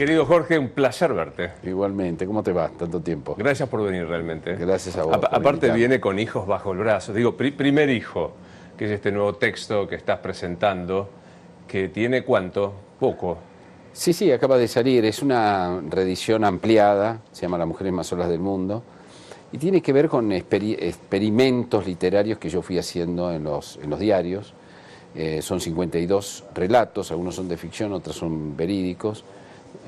Querido Jorge, un placer verte. Igualmente, ¿cómo te va? Tanto tiempo. Gracias por venir realmente. Gracias a vos. aparte viene con hijos bajo el brazo. Digo, primer hijo, que es este nuevo texto que estás presentando, que tiene cuánto? Poco. Sí, sí, acaba de salir. Es una reedición ampliada, se llama Las mujeres más solas del mundo, y tiene que ver con experimentos literarios que yo fui haciendo en los, en los diarios. Eh, son 52 relatos, algunos son de ficción, otros son verídicos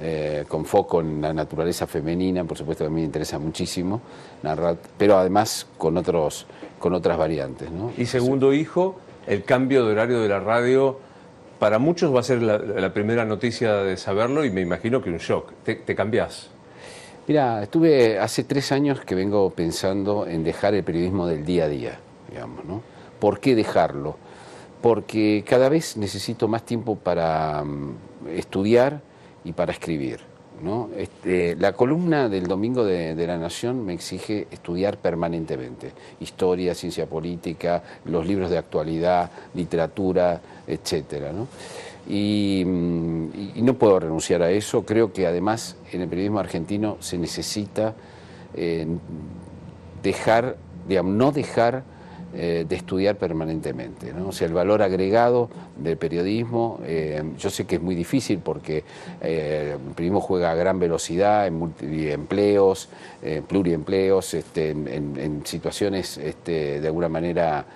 eh, con foco en la naturaleza femenina, por supuesto que a mí me interesa muchísimo, narrar, pero además con, otros, con otras variantes. Y segundo hijo, el cambio de horario de la radio, para muchos va a ser la, primera noticia de saberlo y me imagino que un shock. ¿Te, te cambiás? Mira, estuve hace tres años que vengo pensando en dejar el periodismo del día a día, digamos, ¿no? ¿Por qué dejarlo? Porque cada vez necesito más tiempo para mm, estudiar, y para escribir. ¿no? Este, la columna del domingo de, La Nación me exige estudiar permanentemente historia, ciencia política, los libros de actualidad, literatura, etc. ¿no? Y, no puedo renunciar a eso. Creo que además en el periodismo argentino se necesita eh, dejar, digamos, no dejar eh, de estudiar permanentemente. ¿no? O sea, el valor agregado del periodismo, eh, yo sé que es muy difícil porque eh, el periodismo juega a gran velocidad en multiempleos, en pluriempleos, este, en, situaciones este, de alguna manera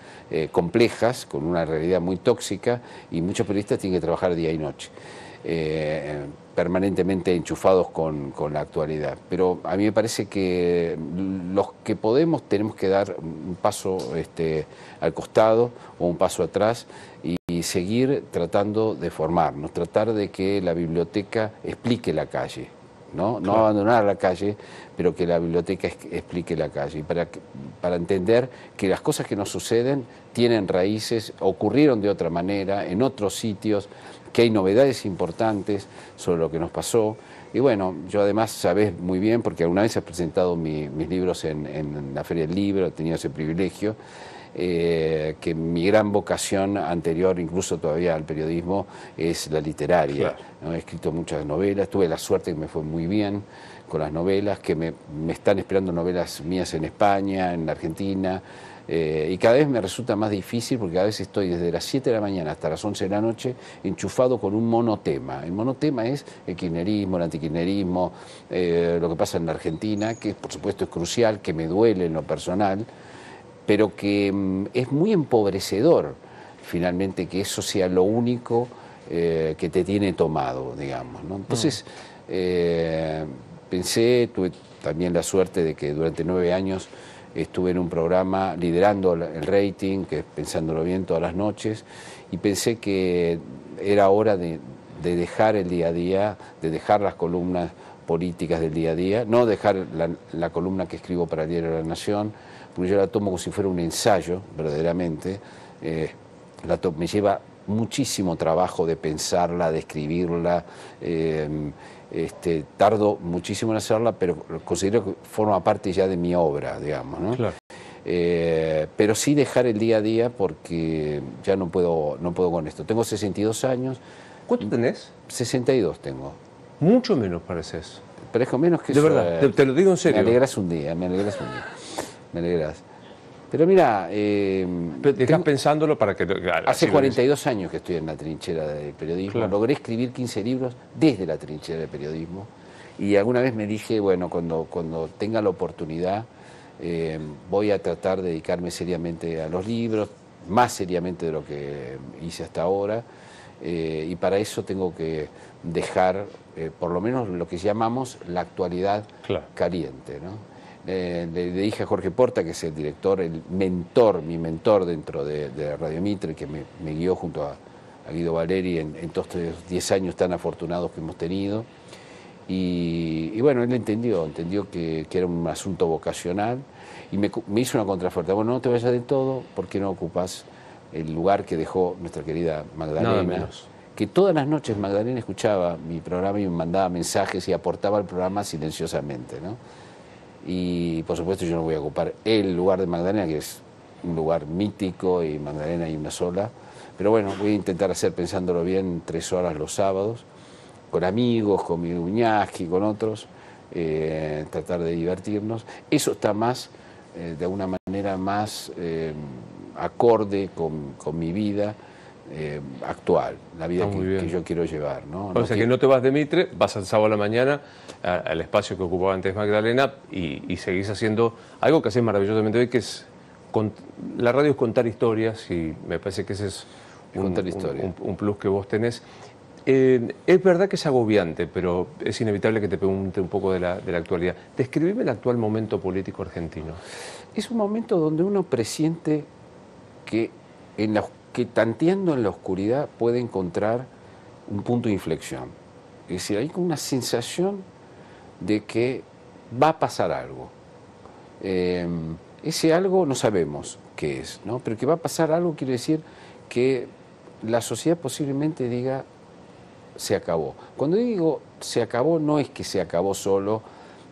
complejas, con una realidad muy tóxica, y muchos periodistas tienen que trabajar día y noche permanentemente enchufados con, la actualidad. Pero a mí me parece que los que podemos tenemos que dar un paso este, al costado o un paso atrás y, seguir tratando de formarnos, tratar de que la biblioteca explique la calle. ¿no? no abandonar la calle, pero que la biblioteca explique la calle, para, para entender que las cosas que nos suceden tienen raíces, ocurrieron de otra manera, en otros sitios, que hay novedades importantes sobre lo que nos pasó. Y bueno, yo además sabés muy bien, porque alguna vez he presentado mis libros en, la Feria del Libro, he tenido ese privilegio, eh, que mi gran vocación anterior, incluso todavía al periodismo, es la literaria. He escrito muchas novelas, tuve la suerte que me fue muy bien con las novelas, que me, me están esperando novelas mías en España, en Argentina. Eh, y cada vez me resulta más difícil porque a veces estoy desde las 7 de la mañana hasta las 11 de la noche enchufado con un monotema. El monotema es el kirchnerismo, el antikirchnerismo, eh, lo que pasa en la Argentina, que por supuesto es crucial, que me duele en lo personal, pero que mm, es muy empobrecedor finalmente que eso sea lo único eh, que te tiene tomado, digamos. Entonces, mm. pensé, tuve también la suerte de que durante nueve años estuve en un programa liderando el rating, que pensándolo bien todas las noches, y pensé que era hora de, dejar el día a día, de dejar las columnas políticas del día a día, no dejar la, columna que escribo para el Diario de la Nación, porque yo la tomo como si fuera un ensayo, verdaderamente. Eh, me lleva muchísimo trabajo de pensarla, de escribirla. Eh, este, tardo muchísimo en hacerla, pero considero que forma parte ya de mi obra, digamos. ¿no? Eh, pero sí dejar el día a día porque ya no puedo, no puedo con esto. Tengo 62 años. ¿Cuánto tenés? 62 tengo. Mucho menos pareces. Parezco menos que De verdad, te, te, lo digo en serio. Me alegras un día, me alegras un día. Me alegras. Pero mira... Eh, estás pensándolo para que... Hace 42 años que estoy en la trinchera del periodismo. Logré escribir 15 libros desde la trinchera del periodismo. Y alguna vez me dije, bueno, cuando, cuando tenga la oportunidad, eh, voy a tratar de dedicarme seriamente a los libros, más seriamente de lo que hice hasta ahora. Eh, y para eso tengo que dejar, eh, por lo menos lo que llamamos la actualidad caliente. ¿no? Eh, le, dije a Jorge Porta, que es el director, el mentor, mi mentor dentro de, Radio Mitre, que me, guió junto a, Guido Valeri en, todos estos 10 años tan afortunados que hemos tenido. Y, bueno, él entendió, entendió que, era un asunto vocacional y me, hizo una contraoferta. Bueno, no te vayas de todo, ¿por qué no ocupas el lugar que dejó nuestra querida Magdalena? Que todas las noches Magdalena escuchaba mi programa y me mandaba mensajes y aportaba al programa silenciosamente, ¿no? Y por supuesto yo no voy a ocupar el lugar de Magdalena, que es un lugar mítico y Magdalena hay una sola. Pero bueno, voy a intentar hacer, pensándolo bien, tres horas los sábados con amigos, con mi Uñaski, con otros, eh, tratar de divertirnos. Eso está más, de alguna manera, más acorde con, mi vida. Actual, la vida que, yo quiero llevar. ¿no? O sea que... no te vas de Mitre, vas al sábado a la mañana al espacio que ocupaba antes Magdalena y, y seguís haciendo algo que haces maravillosamente hoy, que es la radio es contar historias y me parece que ese es un, un, plus que vos tenés. Eh, es verdad que es agobiante, pero es inevitable que te pregunte un poco de la, actualidad. Describime el actual momento político argentino. Es un momento donde uno presiente que, en la, que tanteando en la oscuridad puede encontrar un punto de inflexión. Es decir, hay una sensación de que va a pasar algo. Eh, ese algo no sabemos qué es, ¿no? pero que va a pasar algo quiere decir que la sociedad posiblemente diga se acabó. Cuando digo se acabó no es que se acabó solo,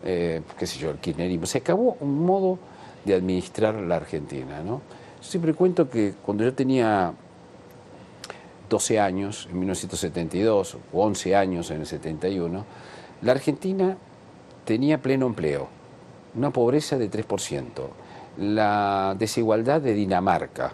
eh, qué sé yo, el kirchnerismo, se acabó un modo de administrar la Argentina. ¿no? Siempre cuento que cuando yo tenía 12 años, en 1972, o 11 años en el 71, la Argentina tenía pleno empleo, una pobreza de 3% la desigualdad de Dinamarca.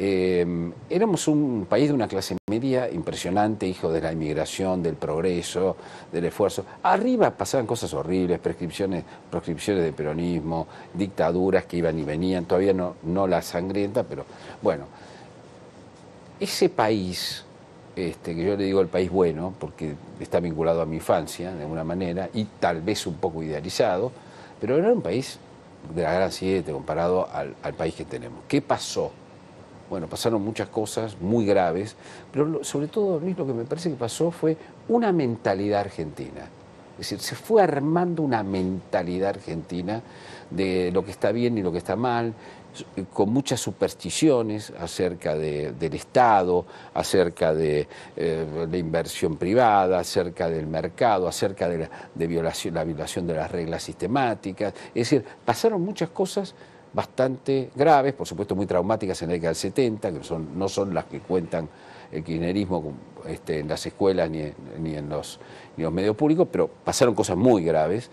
Em, éramos un país de una clase media impresionante, hijo de la inmigración, del progreso, del esfuerzo. Arriba pasaban cosas horribles, prescripciones, proscripciones de peronismo, dictaduras que iban y venían, todavía no, la sangrienta, pero bueno. Ese país, este, que yo le digo el país bueno, porque está vinculado a mi infancia de alguna manera, y tal vez un poco idealizado, pero era un país de la Gran Siete comparado al, país que tenemos. ¿Qué pasó? Bueno, pasaron muchas cosas muy graves, pero sobre todo, Luis, lo que me parece que pasó fue una mentalidad argentina. Es decir, se fue armando una mentalidad argentina de lo que está bien y lo que está mal, con muchas supersticiones acerca del Estado, acerca de eh, la inversión privada, acerca del mercado, acerca de, la violación de las reglas sistemáticas. Es decir, pasaron muchas cosas bastante graves, por supuesto muy traumáticas en la década del 70, que son, no son las que cuentan el kirchnerismo este, en las escuelas ni, ni, en los, ni en los medios públicos, pero pasaron cosas muy graves.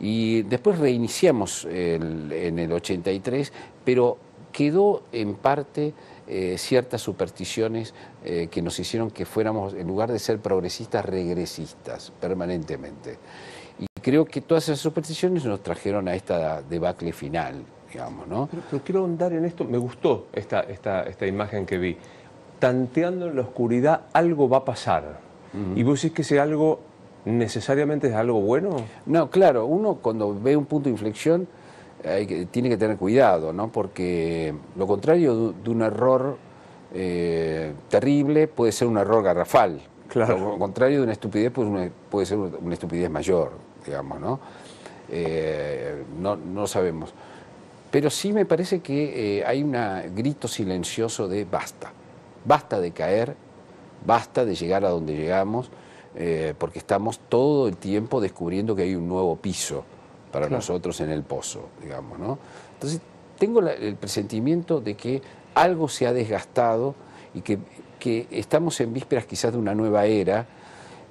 Y después reiniciamos en el 83, pero quedó en parte eh, ciertas supersticiones eh, que nos hicieron que fuéramos, en lugar de ser progresistas, regresistas permanentemente. Y creo que todas esas supersticiones nos trajeron a esta debacle final, digamos, ¿no? Pero, quiero ahondar en esto, me gustó esta, esta, esta imagen que vi. Tanteando en la oscuridad, algo va a pasar. Y vos decís que ese algo necesariamente es algo bueno? No, claro, uno cuando ve un punto de inflexión tiene que tener cuidado, ¿no? porque lo contrario de, un error eh, terrible puede ser un error garrafal. Claro. Lo contrario de una estupidez puede, puede ser una estupidez mayor, digamos, ¿no? Eh, no, no sabemos. Pero sí me parece que eh, hay un grito silencioso de basta, basta de caer, basta de llegar a donde llegamos, eh, porque estamos todo el tiempo descubriendo que hay un nuevo piso para nosotros en el pozo, digamos, ¿no? Entonces, tengo el presentimiento de que algo se ha desgastado y que, estamos en vísperas quizás de una nueva era,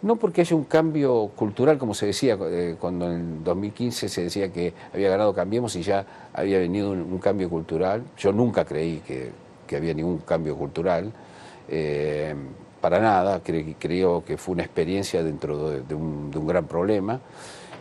no porque haya un cambio cultural, como se decía eh, cuando en 2015 se decía que había ganado Cambiemos y ya había venido un, cambio cultural. Yo nunca creí que, había ningún cambio cultural. Eh, para nada, creo, que fue una experiencia dentro de, un, gran problema.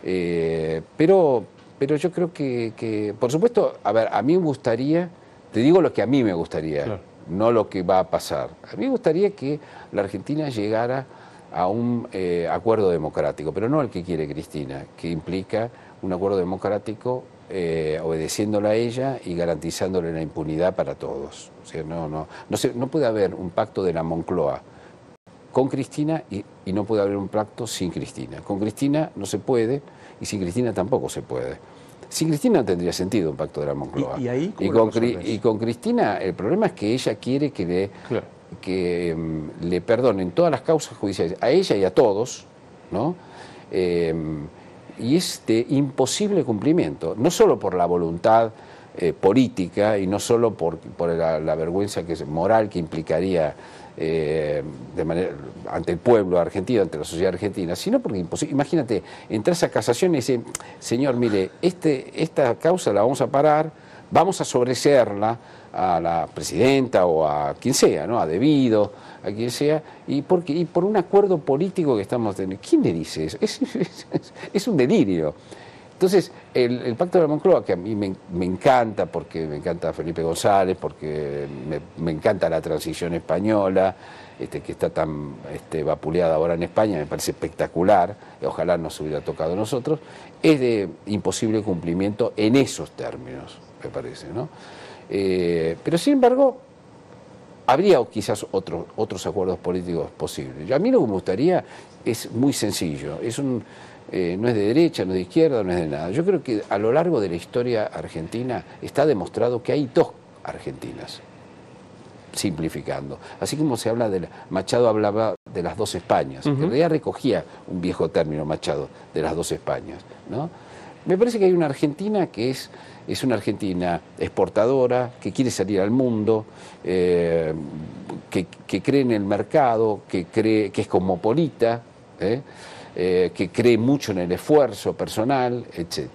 Eh, pero, pero yo creo que, por supuesto, a ver, a mí me gustaría, te digo lo que a mí me gustaría, no lo que va a pasar. A mí me gustaría que la Argentina llegara a un eh, acuerdo democrático, pero no el que quiere Cristina, que implica un acuerdo democrático eh, obedeciéndola a ella y garantizándole la impunidad para todos. O sea, no, no, no, no puede haber un pacto de la Moncloa con Cristina y, no puede haber un pacto sin Cristina. Con Cristina no se puede y sin Cristina tampoco se puede. Sin Cristina no tendría sentido un pacto de la Moncloa. ¿Y, con, Cristina el problema es que ella quiere que le, que, em, le perdonen todas las causas judiciales, a ella y a todos, ¿no? Em, y es de imposible cumplimiento, no solo por la voluntad eh, política y no solo por, por la, vergüenza que moral que implicaría eh, de manera, ante el pueblo argentino, ante la sociedad argentina, sino porque imagínate, entras a casación y dice, señor, mire, este, esta causa la vamos a parar, vamos a sobreseerla a la presidenta o a quien sea, ¿no? a Debido, a quien sea, y, porque, y por un acuerdo político que estamos teniendo. ¿Quién le dice eso? es un delirio. Entonces, el, Pacto de la Moncloa, que a mí me, encanta, porque me encanta Felipe González, porque me, encanta la transición española, este, que está tan este, vapuleada ahora en España, me parece espectacular, ojalá nos hubiera tocado a nosotros, es de imposible cumplimiento en esos términos, me parece. ¿no? Eh, pero sin embargo, habría quizás otros acuerdos políticos posibles. A mí lo que me gustaría es muy sencillo, es un eh, no es de derecha, no es de izquierda, no es de nada. Yo creo que a lo largo de la historia argentina está demostrado que hay dos Argentinas, simplificando. Así como se habla de... Machado hablaba de las dos Españas, en realidad recogía un viejo término, Machado, de las dos Españas. ¿no? Me parece que hay una Argentina que es, es una Argentina exportadora, que quiere salir al mundo, eh, que, cree en el mercado, que, cree, que es cosmopolita. ¿eh? Eh, que cree mucho en el esfuerzo personal, etc.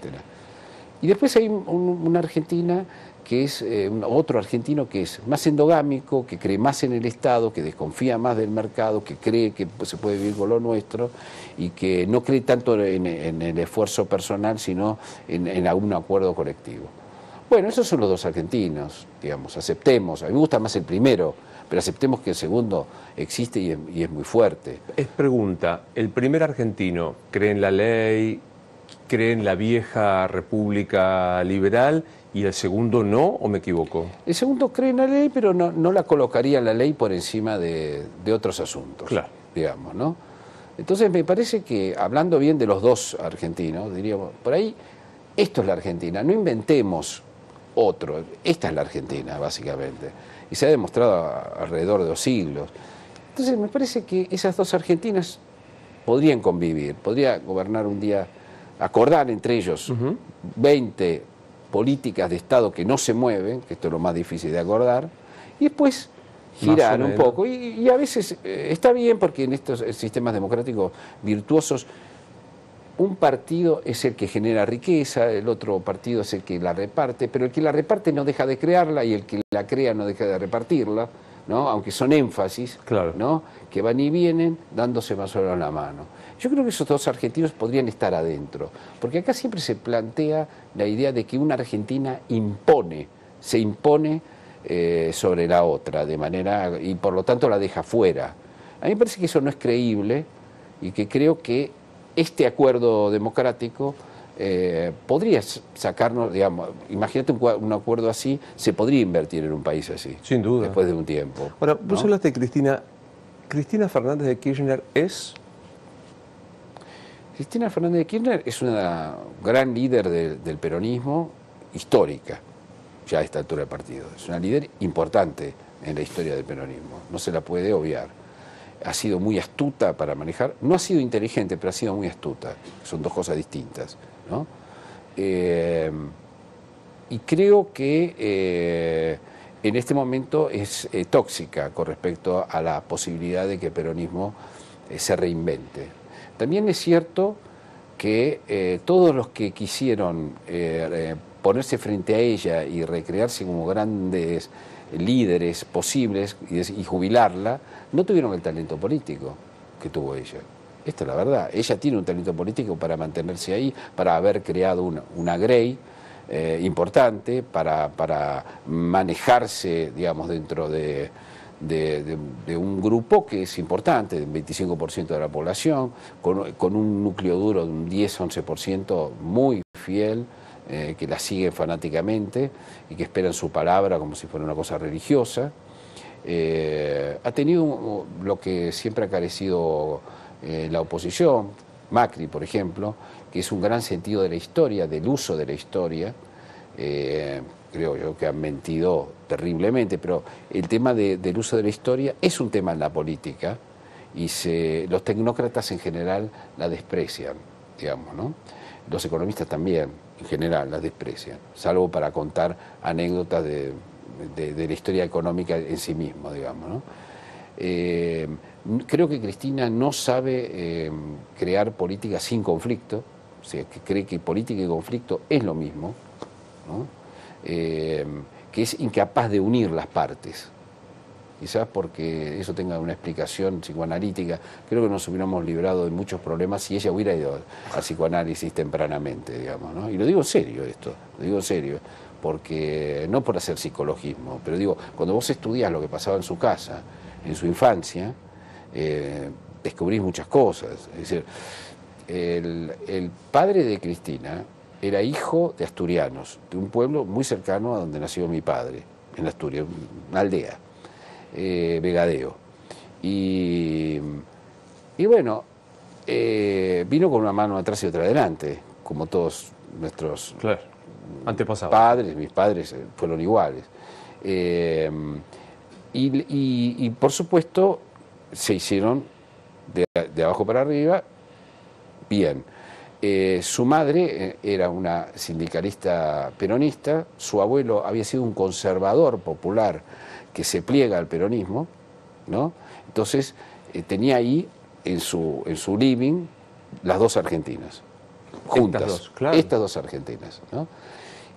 Y después hay una Argentina que es eh, otro argentino que es más endogámico, que cree más en el Estado, que desconfía más del mercado, que cree que se puede vivir con lo nuestro y que no cree tanto en, el esfuerzo personal, sino en, en, algún acuerdo colectivo. Bueno, esos son los dos argentinos, digamos, aceptemos. A mí me gusta más el primero, pero aceptemos que el segundo existe y es, muy fuerte. Es pregunta, ¿el primer argentino cree en la ley, cree en la vieja república liberal y el segundo no o me equivoco? El segundo cree en la ley, pero no, la colocaría la ley por encima de, otros asuntos, claro. digamos, ¿no? Entonces me parece que, hablando bien de los dos argentinos, diríamos, por ahí, esto es la Argentina, no inventemos otro, esta es la Argentina, básicamente y se ha demostrado alrededor de dos siglos. Entonces me parece que esas dos Argentinas podrían convivir, podría gobernar un día, acordar entre ellos 20 políticas de Estado que no se mueven, que esto es lo más difícil de acordar, y después girar un poco. Y, a veces eh, está bien porque en estos sistemas democráticos virtuosos un partido es el que genera riqueza, el otro partido es el que la reparte, pero el que la reparte no deja de crearla y el que la crea no deja de repartirla, ¿no? aunque son énfasis ¿no? que van y vienen dándose más o menos la mano. Yo creo que esos dos argentinos podrían estar adentro, porque acá siempre se plantea la idea de que una Argentina impone, se impone eh, sobre la otra, de manera, y por lo tanto la deja fuera. A mí me parece que eso no es creíble y que creo que este acuerdo democrático eh, podría sacarnos, digamos, imagínate un, acuerdo así, se podría invertir en un país así. Sin duda. Después de un tiempo. Ahora, vos hablaste de Cristina. ¿Cristina Fernández de Kirchner es? Cristina Fernández de Kirchner es una gran líder del peronismo histórica, ya a esta altura del partido. Es una líder importante en la historia del peronismo, no se la puede obviar ha sido muy astuta para manejar, no ha sido inteligente, pero ha sido muy astuta, son dos cosas distintas. ¿no? Eh, y creo que eh, en este momento es eh, tóxica con respecto a la posibilidad de que el peronismo se reinvente. También es cierto que todos los que quisieron ponerse frente a ella y recrearse como grandes líderes posibles y, jubilarla, no tuvieron el talento político que tuvo ella. Esta es la verdad. Ella tiene un talento político para mantenerse ahí, para haber creado una, una Grey eh, importante, para, para, manejarse, digamos, dentro de, de, un grupo que es importante, del 25% de la población, con, un núcleo duro de un 10-11% muy fiel. Eh, que la siguen fanáticamente y que esperan su palabra como si fuera una cosa religiosa. Eh, ha tenido lo que siempre ha carecido eh, la oposición, Macri, por ejemplo, que es un gran sentido de la historia, del uso de la historia. creo yo que han mentido terriblemente, pero el tema del uso de la historia es un tema en la política y los tecnócratas en general la desprecian, digamos, ¿no? Los economistas también en general las desprecian, salvo para contar anécdotas de, la historia económica en sí mismo, digamos. Eh, creo que Cristina no sabe eh, crear política sin conflicto, o sea, que cree que política y conflicto es lo mismo, eh, que es incapaz de unir las partes quizás porque eso tenga una explicación psicoanalítica, creo que nos hubiéramos librado de muchos problemas si ella hubiera ido al psicoanálisis tempranamente, digamos, ¿no? Y lo digo en serio esto, lo digo en serio, porque no por hacer psicologismo, pero digo, cuando vos estudias lo que pasaba en su casa, en su infancia, eh, descubrís muchas cosas. Es decir, el padre de Cristina era hijo de asturianos, de un pueblo muy cercano a donde nació mi padre, en Asturias, una aldea eh, Vegadeo. Y, y bueno, eh, vino con una mano atrás y otra adelante, como todos nuestros antepasados. Padres, mis padres eh, fueron iguales. Eh, y, por supuesto se hicieron de, abajo para arriba bien. Su madre era una sindicalista peronista, su abuelo había sido un conservador popular que se pliega al peronismo, ¿no? Entonces eh, tenía ahí en su, en su living las dos argentinas, juntas, estas dos, claro. estas dos argentinas, ¿no?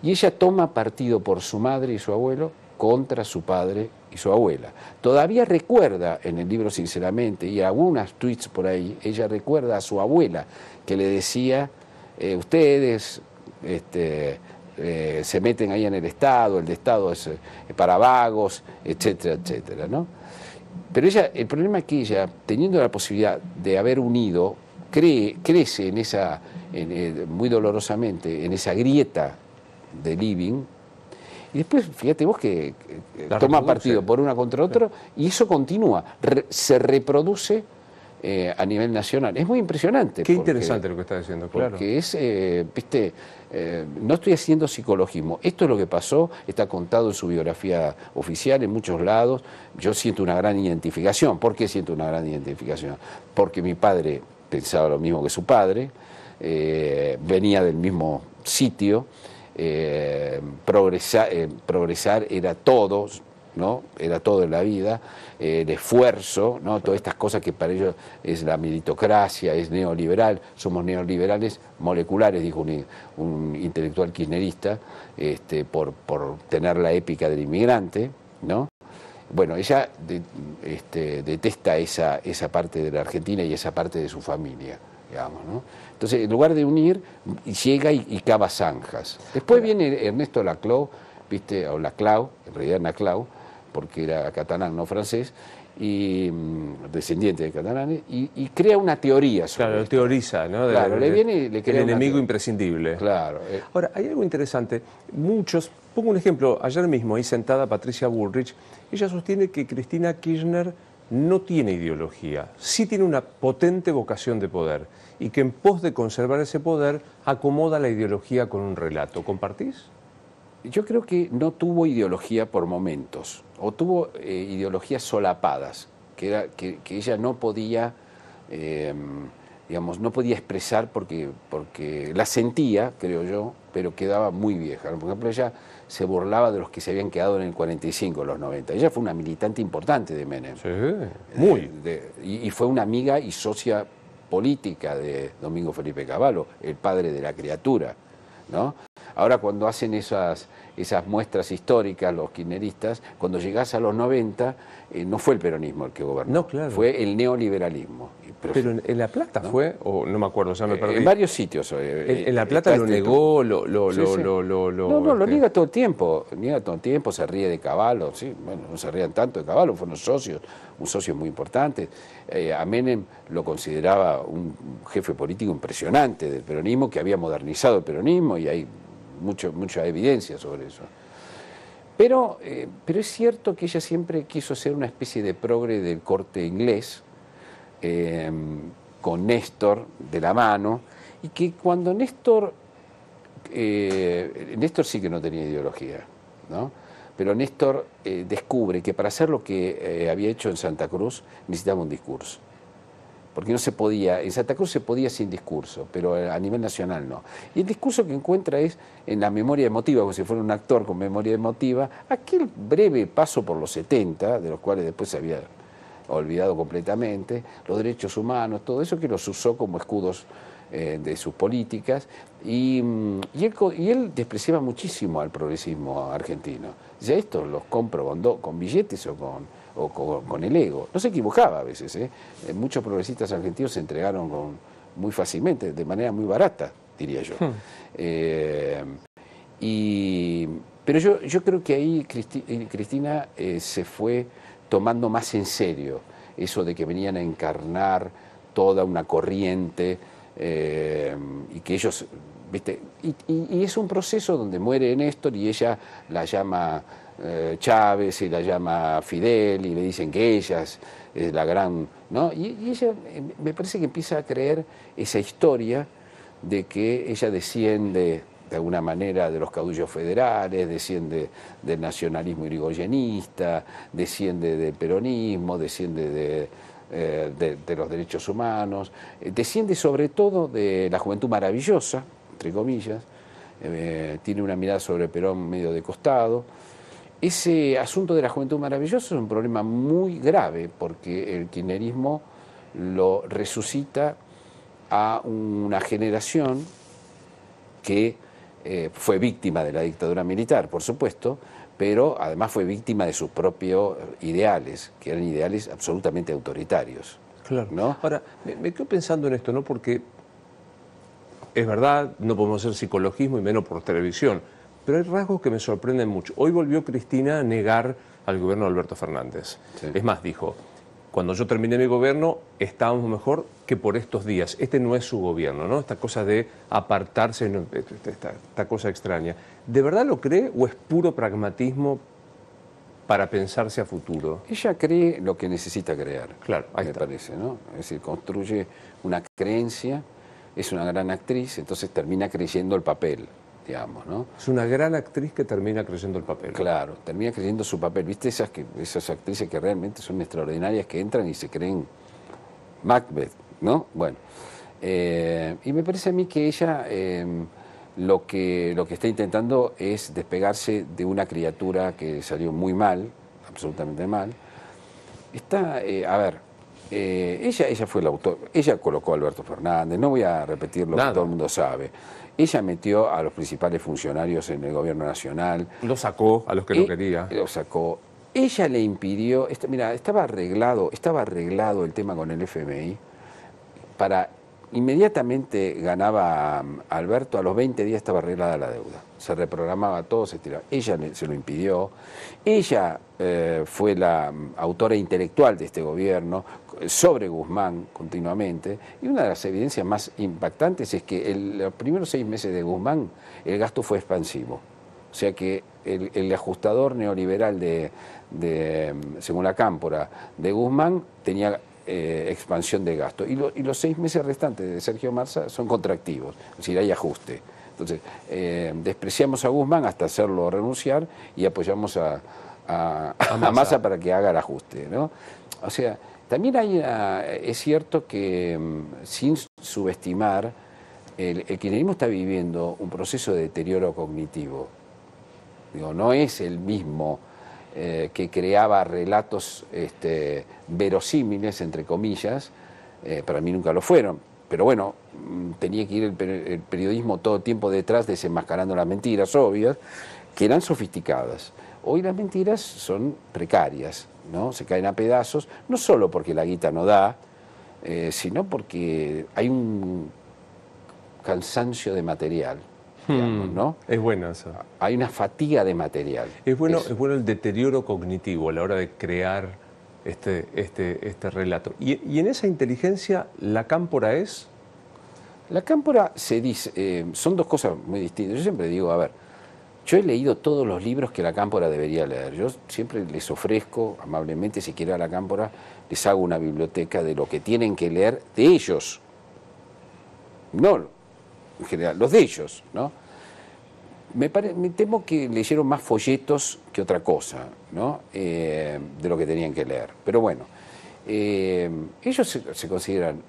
Y ella toma partido por su madre y su abuelo contra su padre y su abuela. Todavía recuerda en el libro Sinceramente y algunas tweets por ahí, ella recuerda a su abuela que le decía, eh, ustedes, este, eh, se meten ahí en el Estado, el de Estado es eh, para vagos, etcétera, etcétera. ¿no? Pero ella, el problema es que ella, teniendo la posibilidad de haber unido, crece en esa, muy dolorosamente, en esa grieta de living, y después, fíjate vos que toma partido por una contra otra, y eso continúa, se reproduce a nivel nacional. Es muy impresionante. Qué interesante lo que está diciendo, claro. Porque es, viste, eh, no estoy haciendo psicologismo, esto es lo que pasó, está contado en su biografía oficial en muchos lados, yo siento una gran identificación, ¿por qué siento una gran identificación? Porque mi padre pensaba lo mismo que su padre, eh, venía del mismo sitio, eh, progresar era todo, ¿no? Era todo en la vida, eh, el esfuerzo, ¿no? Todas estas cosas que para ellos es la meritocracia, es neoliberal, somos neoliberales moleculares, dijo un, intelectual kirchnerista, este, por, tener la épica del inmigrante, ¿no? Bueno, ella este, detesta esa, esa parte de la Argentina y esa parte de su familia, digamos, ¿no? Entonces, en lugar de unir, llega y, cava zanjas. Después viene Ernesto Laclau, ¿viste? o Laclau, en realidad Laclau, porque era catalán, no francés, y mm, descendiente de catalanes, y, crea una teoría sobre Claro, teoriza, ¿no? claro, le viene y le crea El enemigo imprescindible. Claro. Eh. Ahora, hay algo interesante. Muchos, pongo un ejemplo, ayer mismo ahí sentada Patricia Bullrich, ella sostiene que Cristina Kirchner no tiene ideología, sí tiene una potente vocación de poder y que en pos de conservar ese poder acomoda la ideología con un relato. ¿Compartís? yo creo que no tuvo ideología por momentos, o tuvo eh, ideologías solapadas, que, era, que, ella no podía, em, digamos, no podía expresar porque, porque la sentía, creo yo, pero quedaba muy vieja. Por ejemplo, ella se burlaba de los que se habían quedado en el 45, los 90. Ella fue una militante importante de Menem. Sí, muy. y, y fue una amiga y socia política de Domingo Felipe Cavallo, el padre de la criatura. ¿no? Ahora cuando hacen esas, esas muestras históricas los kirchneristas, cuando llegás a los 90, eh, no fue el peronismo el que gobernó, no, claro. fue el neoliberalismo. Pero, en, La Plata fue, o no me acuerdo, ya me eh, perdí. En varios sitios. Eh, en, La Plata lo negó, lo, lo, lo, lo, No, no, lo este niega todo el tiempo, niega todo el tiempo, se ríe de Caballo, sí, bueno, no se rían tanto de Caballo, fueron socios, un socio muy importante. a Menem lo consideraba un jefe político impresionante del peronismo, que había modernizado el peronismo y hay mucho, mucha evidencia sobre eso. Pero, eh, pero es cierto que ella siempre quiso ser una especie de progre del corte inglés, em, con Néstor de la mano, y que cuando Néstor, eh, Néstor sí que no tenía ideología, ¿no? pero Néstor eh, descubre que para hacer lo que había hecho en Santa Cruz necesitaba un discurso. porque no se podía, en Santa Cruz se podía sin discurso, pero a nivel nacional no. Y el discurso que encuentra es en la memoria emotiva, como si fuera un actor con memoria emotiva, aquel breve paso por los 70, de los cuales después se había olvidado completamente, los derechos humanos, todo eso que los usó como escudos eh, de sus políticas, y, mm, y, él, y, él, despreciaba muchísimo al progresismo argentino. Ya esto los compro con, con billetes o con o con, el ego. No se equivocaba a veces. ¿eh? ¿eh? Muchos progresistas argentinos se entregaron con, muy fácilmente, de manera muy barata, diría yo. Hmm. Eh, y, pero yo, yo creo que ahí Cristina se fue tomando más en serio eso de que venían a encarnar toda una corriente y que ellos, ¿viste? y, es un proceso donde muere Néstor y ella la llama eh, Chávez y la llama Fidel y le dicen que ella es, la gran... ¿no? Y, ella eh, me parece que empieza a creer esa historia de que ella desciende de alguna manera de los caudillos federales, desciende del nacionalismo irigoyenista, desciende del peronismo, desciende de, eh, los derechos humanos, desciende sobre todo de la juventud maravillosa, entre comillas, tiene una mirada sobre Perón medio de costado, ese asunto de la juventud maravillosa es un problema muy grave porque el kirchnerismo lo resucita a una generación que eh, fue víctima de la dictadura militar, por supuesto, pero además fue víctima de sus propios ideales, que eran ideales absolutamente autoritarios. Claro. ¿no? Ahora, me, me quedo pensando en esto, ¿no? Porque es verdad, no podemos hacer psicologismo y menos por televisión pero hay rasgos que me sorprenden mucho. Hoy volvió Cristina a negar al gobierno de Alberto Fernández. Es más, dijo, cuando yo terminé mi gobierno estábamos mejor que por estos días. Este no es su gobierno, ¿no? Esta cosa de apartarse, esta, cosa extraña. ¿De verdad lo cree o es puro pragmatismo para pensarse a futuro? Ella cree lo que necesita crear, claro, me parece, ¿no? Es decir, construye una creencia, es una gran actriz, entonces termina creyendo el papel. Es una gran actriz que termina creyendo el papel. Claro, termina creyendo su papel. ¿Viste esas, que, esas actrices que realmente son extraordinarias, que entran y se creen Macbeth, ¿no? Bueno, eh, y me parece a mí que ella em, lo, que, lo que está intentando es despegarse de una criatura que salió muy mal, absolutamente mal. Está, eh, a ver, eh, ella, ella fue la autor, ella colocó a Alberto Fernández, no voy a repetir lo que todo el mundo sabe. Ella metió a los principales funcionarios en el gobierno nacional. Lo sacó a los que no quería. Lo sacó. Ella le impidió, mira, estaba arreglado, estaba arreglado el tema con el FMI para inmediatamente ganaba Alberto, a los 20 días estaba arreglada la deuda. Se reprogramaba todo, se tiraba. Ella se lo impidió. Ella eh, fue la autora intelectual de este gobierno sobre Guzmán continuamente. Y una de las evidencias más impactantes es que los primeros seis meses de Guzmán el gasto fue expansivo. O sea que el, ajustador neoliberal de, según la cámpora, de Guzmán tenía eh, expansión de gasto. Y, los seis meses restantes de Sergio Marza son contractivos, es decir, hay ajuste. Entonces, eh, despreciamos a Guzmán hasta hacerlo renunciar y apoyamos a, a, Massa para que haga el ajuste. ¿no? O sea, también hay es cierto que mm, sin subestimar, el, el kirchnerismo está viviendo un proceso de deterioro cognitivo. Digo, no es el mismo eh, que creaba relatos este, verosímiles, entre comillas, eh, para mí nunca lo fueron, pero bueno, mm, tenía que ir el, periodismo todo el tiempo detrás desenmascarando las mentiras obvias, que eran sofisticadas. Hoy las mentiras son precarias, ¿no? se caen a pedazos, no solo porque la guita no da, eh, sino porque hay un cansancio de material. Hmm. ¿no? Es bueno eso. Hay una fatiga de material. Es bueno, es... bueno el deterioro cognitivo a la hora de crear este, este, este relato. ¿Y, en esa inteligencia la cámpora es? La cámpora se dice, eh, son dos cosas muy distintas. Yo siempre digo, a ver, yo he leído todos los libros que la cámpora debería leer. Yo siempre les ofrezco amablemente, si quieren a la cámpora, les hago una biblioteca de lo que tienen que leer de ellos. No en general, los de ellos, ¿no? Me, temo que leyeron más folletos que otra cosa, ¿no? Eh, de lo que tenían que leer. Pero bueno, eh, ellos se, consideran,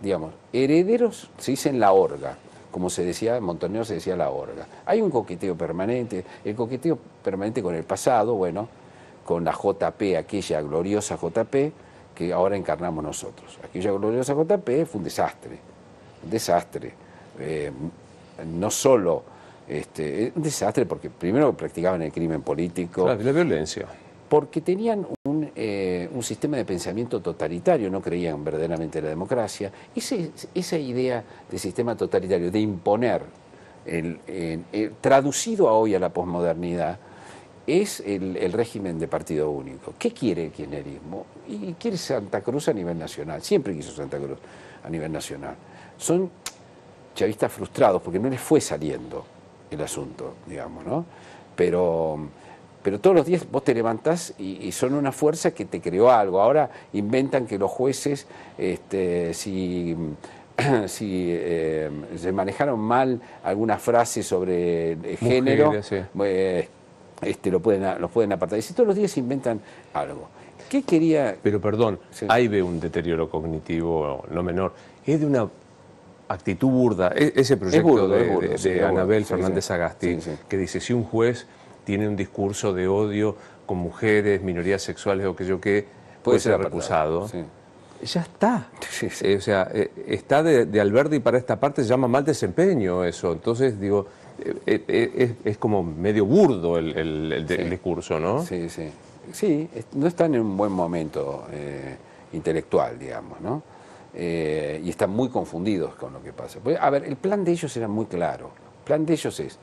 digamos, herederos, se dice en la orga, como se decía, en Montoneo se decía la orga. Hay un coqueteo permanente, el coqueteo permanente con el pasado, bueno, con la JP, aquella gloriosa JP, que ahora encarnamos nosotros. Aquella gloriosa JP fue un desastre, un desastre. Eh, no solo este, un desastre porque primero practicaban el crimen político. la violencia. Porque tenían eh, un, sistema de pensamiento totalitario, no creían verdaderamente en la democracia. esa idea de sistema totalitario, de imponer, el, traducido a hoy a la posmodernidad, es el, régimen de partido único. ¿Qué quiere el kirchnerismo? Y quiere Santa Cruz a nivel nacional, siempre quiso Santa Cruz a nivel nacional. Son chavistas frustrados porque no les fue saliendo el asunto, digamos, ¿no? Pero, pero todos los días vos te levantás y, son una fuerza que te creó algo. Ahora inventan que los jueces, este, si, si eh, se manejaron mal alguna frase sobre el género, eh, este, lo, pueden, lo pueden apartar. Y si todos los días inventan algo. ¿Qué quería...? Pero perdón, ahí ve un deterioro cognitivo no menor. Es de una actitud burda. E, ese proyecto de, Anabel Fernández Agasti, que dice, si un juez tiene un discurso de odio con mujeres, minorías sexuales o que yo qué, puede, ser recusado. Ya está. Eh, o sea, eh, está de, Alberti para esta parte, se llama mal desempeño eso. Entonces, digo, eh, es, como medio burdo el, discurso, ¿no? Sí, sí. Sí, no están en un buen momento intelectual, digamos, ¿no? Y están muy confundidos con lo que pasa. Pues, a ver, el plan de ellos era muy claro. El plan de ellos es,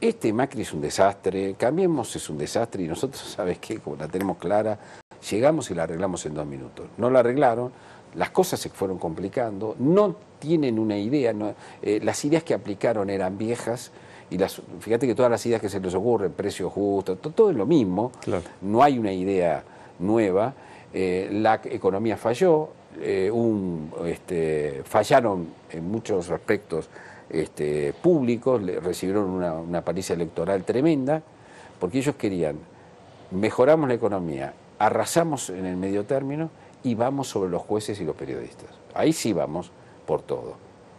este Macri es un desastre, cambiemos es un desastre y nosotros, ¿sabes qué? Como la tenemos clara, llegamos y la arreglamos en dos minutos. No la arreglaron, las cosas se fueron complicando, no tienen una idea, eh, las ideas que aplicaron eran viejas y las, fíjate que todas las ideas que se les ocurren, precio justo, todo, es lo mismo, no hay una idea nueva, eh, la economía falló, eh, un, este, fallaron en muchos aspectos este, públicos, recibieron una, paliza electoral tremenda, porque ellos querían, mejoramos la economía, arrasamos en el medio término y vamos sobre los jueces y los periodistas. Ahí sí vamos por todo.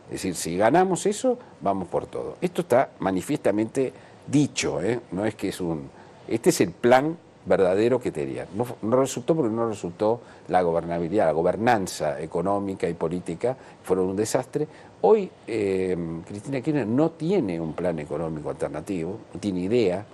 Es decir, si ganamos eso, vamos por todo. Esto está manifiestamente dicho, ¿eh? no es que es un... Este es el plan verdadero que tenían. No, resultó porque no resultó la gobernabilidad, la gobernanza económica y política fueron un desastre. Hoy eh, Cristina Kirchner no tiene un plan económico alternativo, no tiene idea.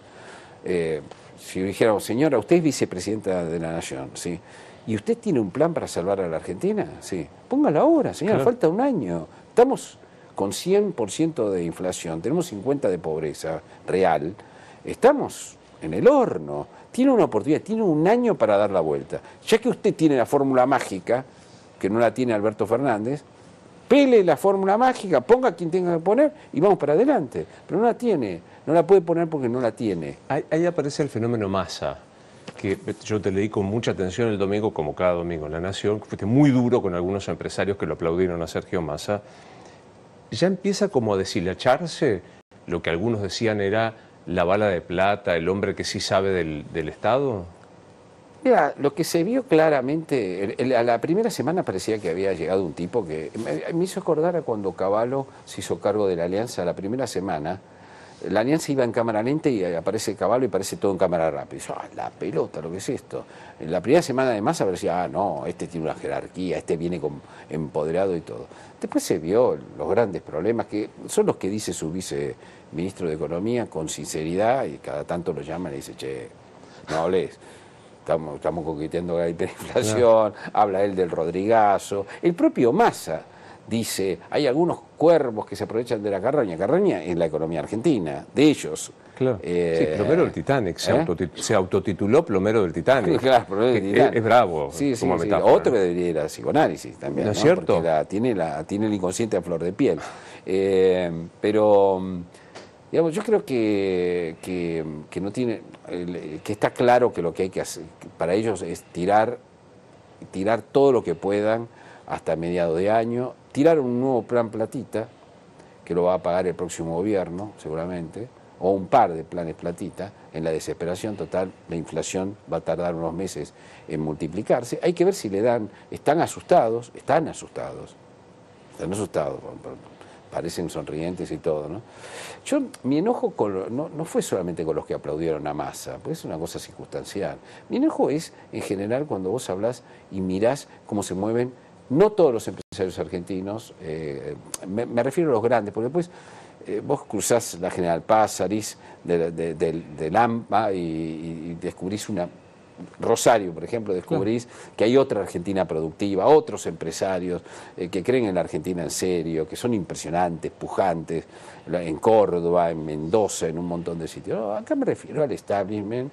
Eh, si dijéramos, señora, usted es vicepresidenta de la Nación, ¿sí? ¿Y usted tiene un plan para salvar a la Argentina? Sí. Póngala ahora, señora, falta un año. Estamos con 100% de inflación, tenemos 50% de pobreza real, estamos en el horno tiene una oportunidad, tiene un año para dar la vuelta. Ya que usted tiene la fórmula mágica, que no la tiene Alberto Fernández, pele la fórmula mágica, ponga quien tenga que poner y vamos para adelante. Pero no la tiene, no la puede poner porque no la tiene. Ahí, aparece el fenómeno masa, que yo te leí con mucha atención el domingo, como cada domingo en La Nación, fuiste muy duro con algunos empresarios que lo aplaudieron a Sergio Massa. Ya empieza como a deshilacharse lo que algunos decían era la bala de plata, el hombre que sí sabe del, Estado? Mira, lo que se vio claramente, a la primera semana parecía que había llegado un tipo que me, hizo acordar a cuando Caballo se hizo cargo de la alianza la primera semana. La alianza iba en cámara lenta y aparece Caballo y parece todo en cámara rápida. ah, la pelota, lo que es esto. En la primera semana además parecía, ah, no, este tiene una jerarquía, este viene empoderado y todo. Después se vio los grandes problemas que son los que dice su vice ministro de Economía con sinceridad y cada tanto lo llama y le dice, che, no hables. Estamos, estamos coqueteando la hiperinflación, habla él del Rodrigazo. El propio Massa dice, hay algunos cuervos que se aprovechan de la carroña. Carroña es la economía argentina, de ellos. Claro. Eh, sí, plomero del Titanic, se, ¿eh? autotituló plomero del Titanic. Claro, plomero del Titanic. Es, bravo. Sí, sí, Otro debería ir a psicoanálisis también. ¿No es cierto? Porque la, tiene, la, tiene el inconsciente a flor de piel. Eh, pero Digamos, yo creo que, que, no tiene, que está claro que lo que hay que hacer para ellos es tirar, tirar todo lo que puedan hasta mediados de año, tirar un nuevo plan platita, que lo va a pagar el próximo gobierno, seguramente, o un par de planes platita, en la desesperación total, la inflación va a tardar unos meses en multiplicarse. Hay que ver si le dan, están asustados, están asustados, están asustados, parecen sonrientes y todo, ¿no? Yo, mi enojo no, no, fue solamente con los que aplaudieron a Massa, porque es una cosa circunstancial. Mi enojo es, en general, cuando vos hablas y mirás cómo se mueven, no todos los empresarios argentinos, eh, me, refiero a los grandes, porque después eh, vos cruzás la General Paz, Sarís, de, de, Lampa y descubrís una Rosario, por ejemplo, descubrís que hay otra Argentina productiva, otros empresarios eh, que creen en la Argentina en serio, que son impresionantes, pujantes, en Córdoba, en Mendoza, en un montón de sitios. acá me refiero al establishment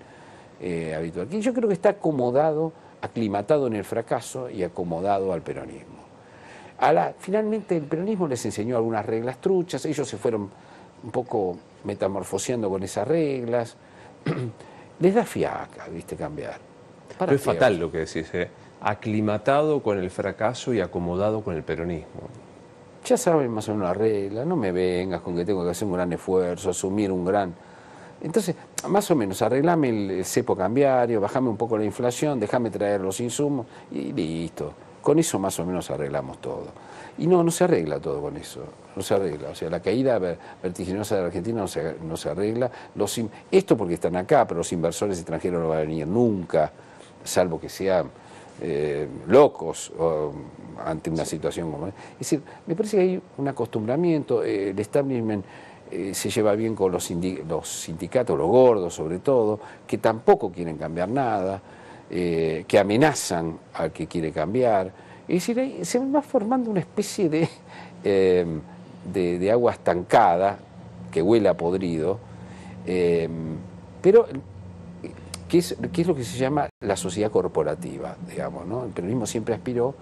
eh, habitual, que yo creo que está acomodado, aclimatado en el fracaso y acomodado al peronismo. A la, finalmente el peronismo les enseñó algunas reglas truchas, ellos se fueron un poco metamorfoseando con esas reglas. les da fiaca, viste, cambiar. Pero es fatal lo que decís, ¿eh? aclimatado con el fracaso y acomodado con el peronismo. Ya saben más o menos la regla, no me vengas con que tengo que hacer un gran esfuerzo, asumir un gran... Entonces, más o menos, arreglame el cepo cambiario, bajame un poco la inflación, déjame traer los insumos y listo. Con eso más o menos arreglamos todo. Y no, no se arregla todo con eso, no se arregla. O sea, la caída vertiginosa de la Argentina no se, no se arregla. Los, esto porque están acá, pero los inversores extranjeros no van a venir nunca, salvo que sean eh, locos ante una situación como esta. Es decir, me parece que hay un acostumbramiento, eh, el establishment eh, se lleva bien con los, los, sindicatos, los gordos sobre todo, que tampoco quieren cambiar nada, que amenazan al que quiere cambiar. Es decir, se va formando una especie eh, de, de, agua estancada que huele a podrido, eh, pero ¿qué es, ¿qué es lo que se llama la sociedad corporativa? Digamos, ¿no? El peronismo siempre aspiró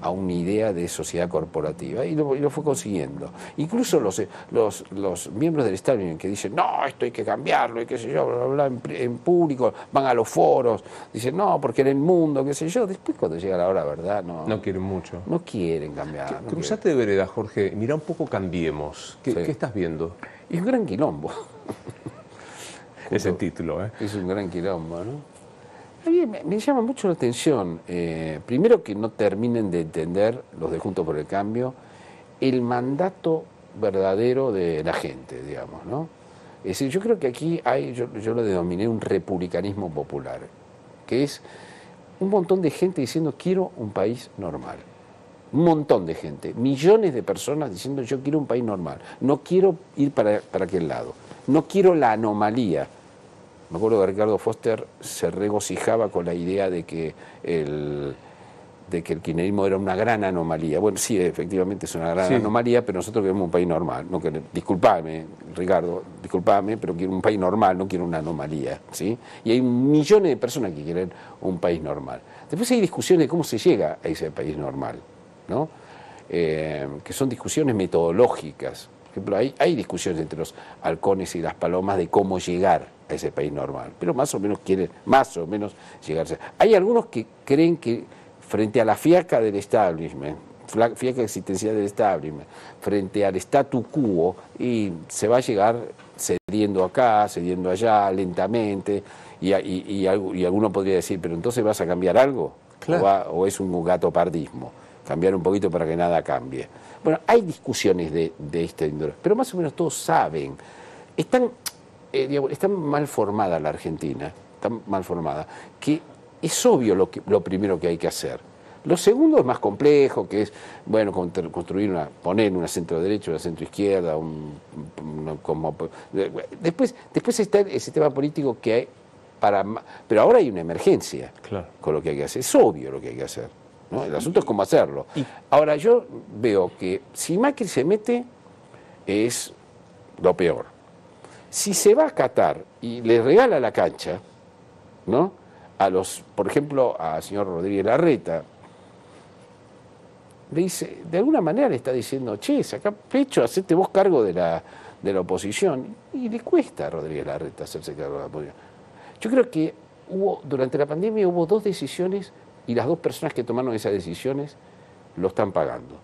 a una idea de sociedad corporativa y lo, fue consiguiendo. Incluso los, los, los, miembros del establishment que dicen, no, esto hay que cambiarlo, y qué sé yo, bla, bla, en, en, público, van a los foros, dicen, no, porque en el mundo, qué sé yo, después cuando llega la hora, ¿verdad? No, no quieren mucho. No quieren cambiar. Cruzate de vereda, Jorge, mira un poco Cambiemos. ¿Qué, ¿qué estás viendo? Y un gran quilombo. es el título, ¿eh? Es un gran quilombo, ¿no? Me, llama mucho la atención, eh, primero que no terminen de entender los de Juntos por el Cambio, el mandato verdadero de la gente, digamos, ¿no? Es decir, yo creo que aquí hay, yo, yo lo denominé un republicanismo popular, que es un montón de gente diciendo quiero un país normal. Un montón de gente, millones de personas diciendo yo quiero un país normal, no quiero ir para, para aquel lado, no quiero la anomalía, me acuerdo que Ricardo Foster se regocijaba con la idea de que el, de que el kirchnerismo era una gran anomalía. Bueno, sí, efectivamente es una gran anomalía, pero nosotros queremos un país normal. No disculpame, Ricardo, disculpame, pero quiero un país normal, no quiero una anomalía. ¿sí? Y hay millones de personas que quieren un país normal. Después hay discusiones de cómo se llega a ese país normal, ¿no? Eh, que son discusiones metodológicas. Por ejemplo, hay, hay discusiones entre los halcones y las palomas de cómo llegar a ese país normal, pero más o menos quieren, más o menos llegarse. Hay algunos que creen que frente a la fiaca del establishment, fiaca existencial del establishment, frente al statu quo, y se va a llegar cediendo acá, cediendo allá, lentamente, y, y, alguno podría decir, pero entonces vas a cambiar algo, o, es un gato pardismo, cambiar un poquito para que nada cambie. Bueno, hay discusiones de, de este índole, pero más o menos todos saben, están eh, está mal formada la Argentina, está mal formada, que es obvio lo, que, lo primero que hay que hacer. Lo segundo es más complejo, que es, bueno, construir una, poner una centro derecha, una centro izquierda, un, como, después, después está el sistema político que hay para, pero ahora hay una emergencia con lo que hay que hacer, es obvio lo que hay que hacer. ¿No? El asunto es cómo hacerlo. Ahora yo veo que si Macri se mete es lo peor si se va a Qatar y le regala la cancha, ¿no? A los, por ejemplo, al señor Rodríguez Larreta, le dice, de alguna manera le está diciendo, che, saca pecho, hacete vos cargo de la, de la oposición. Y le cuesta a Rodríguez Larreta hacerse cargo de la oposición. Yo creo que hubo, durante la pandemia hubo dos decisiones y las dos personas que tomaron esas decisiones lo están pagando.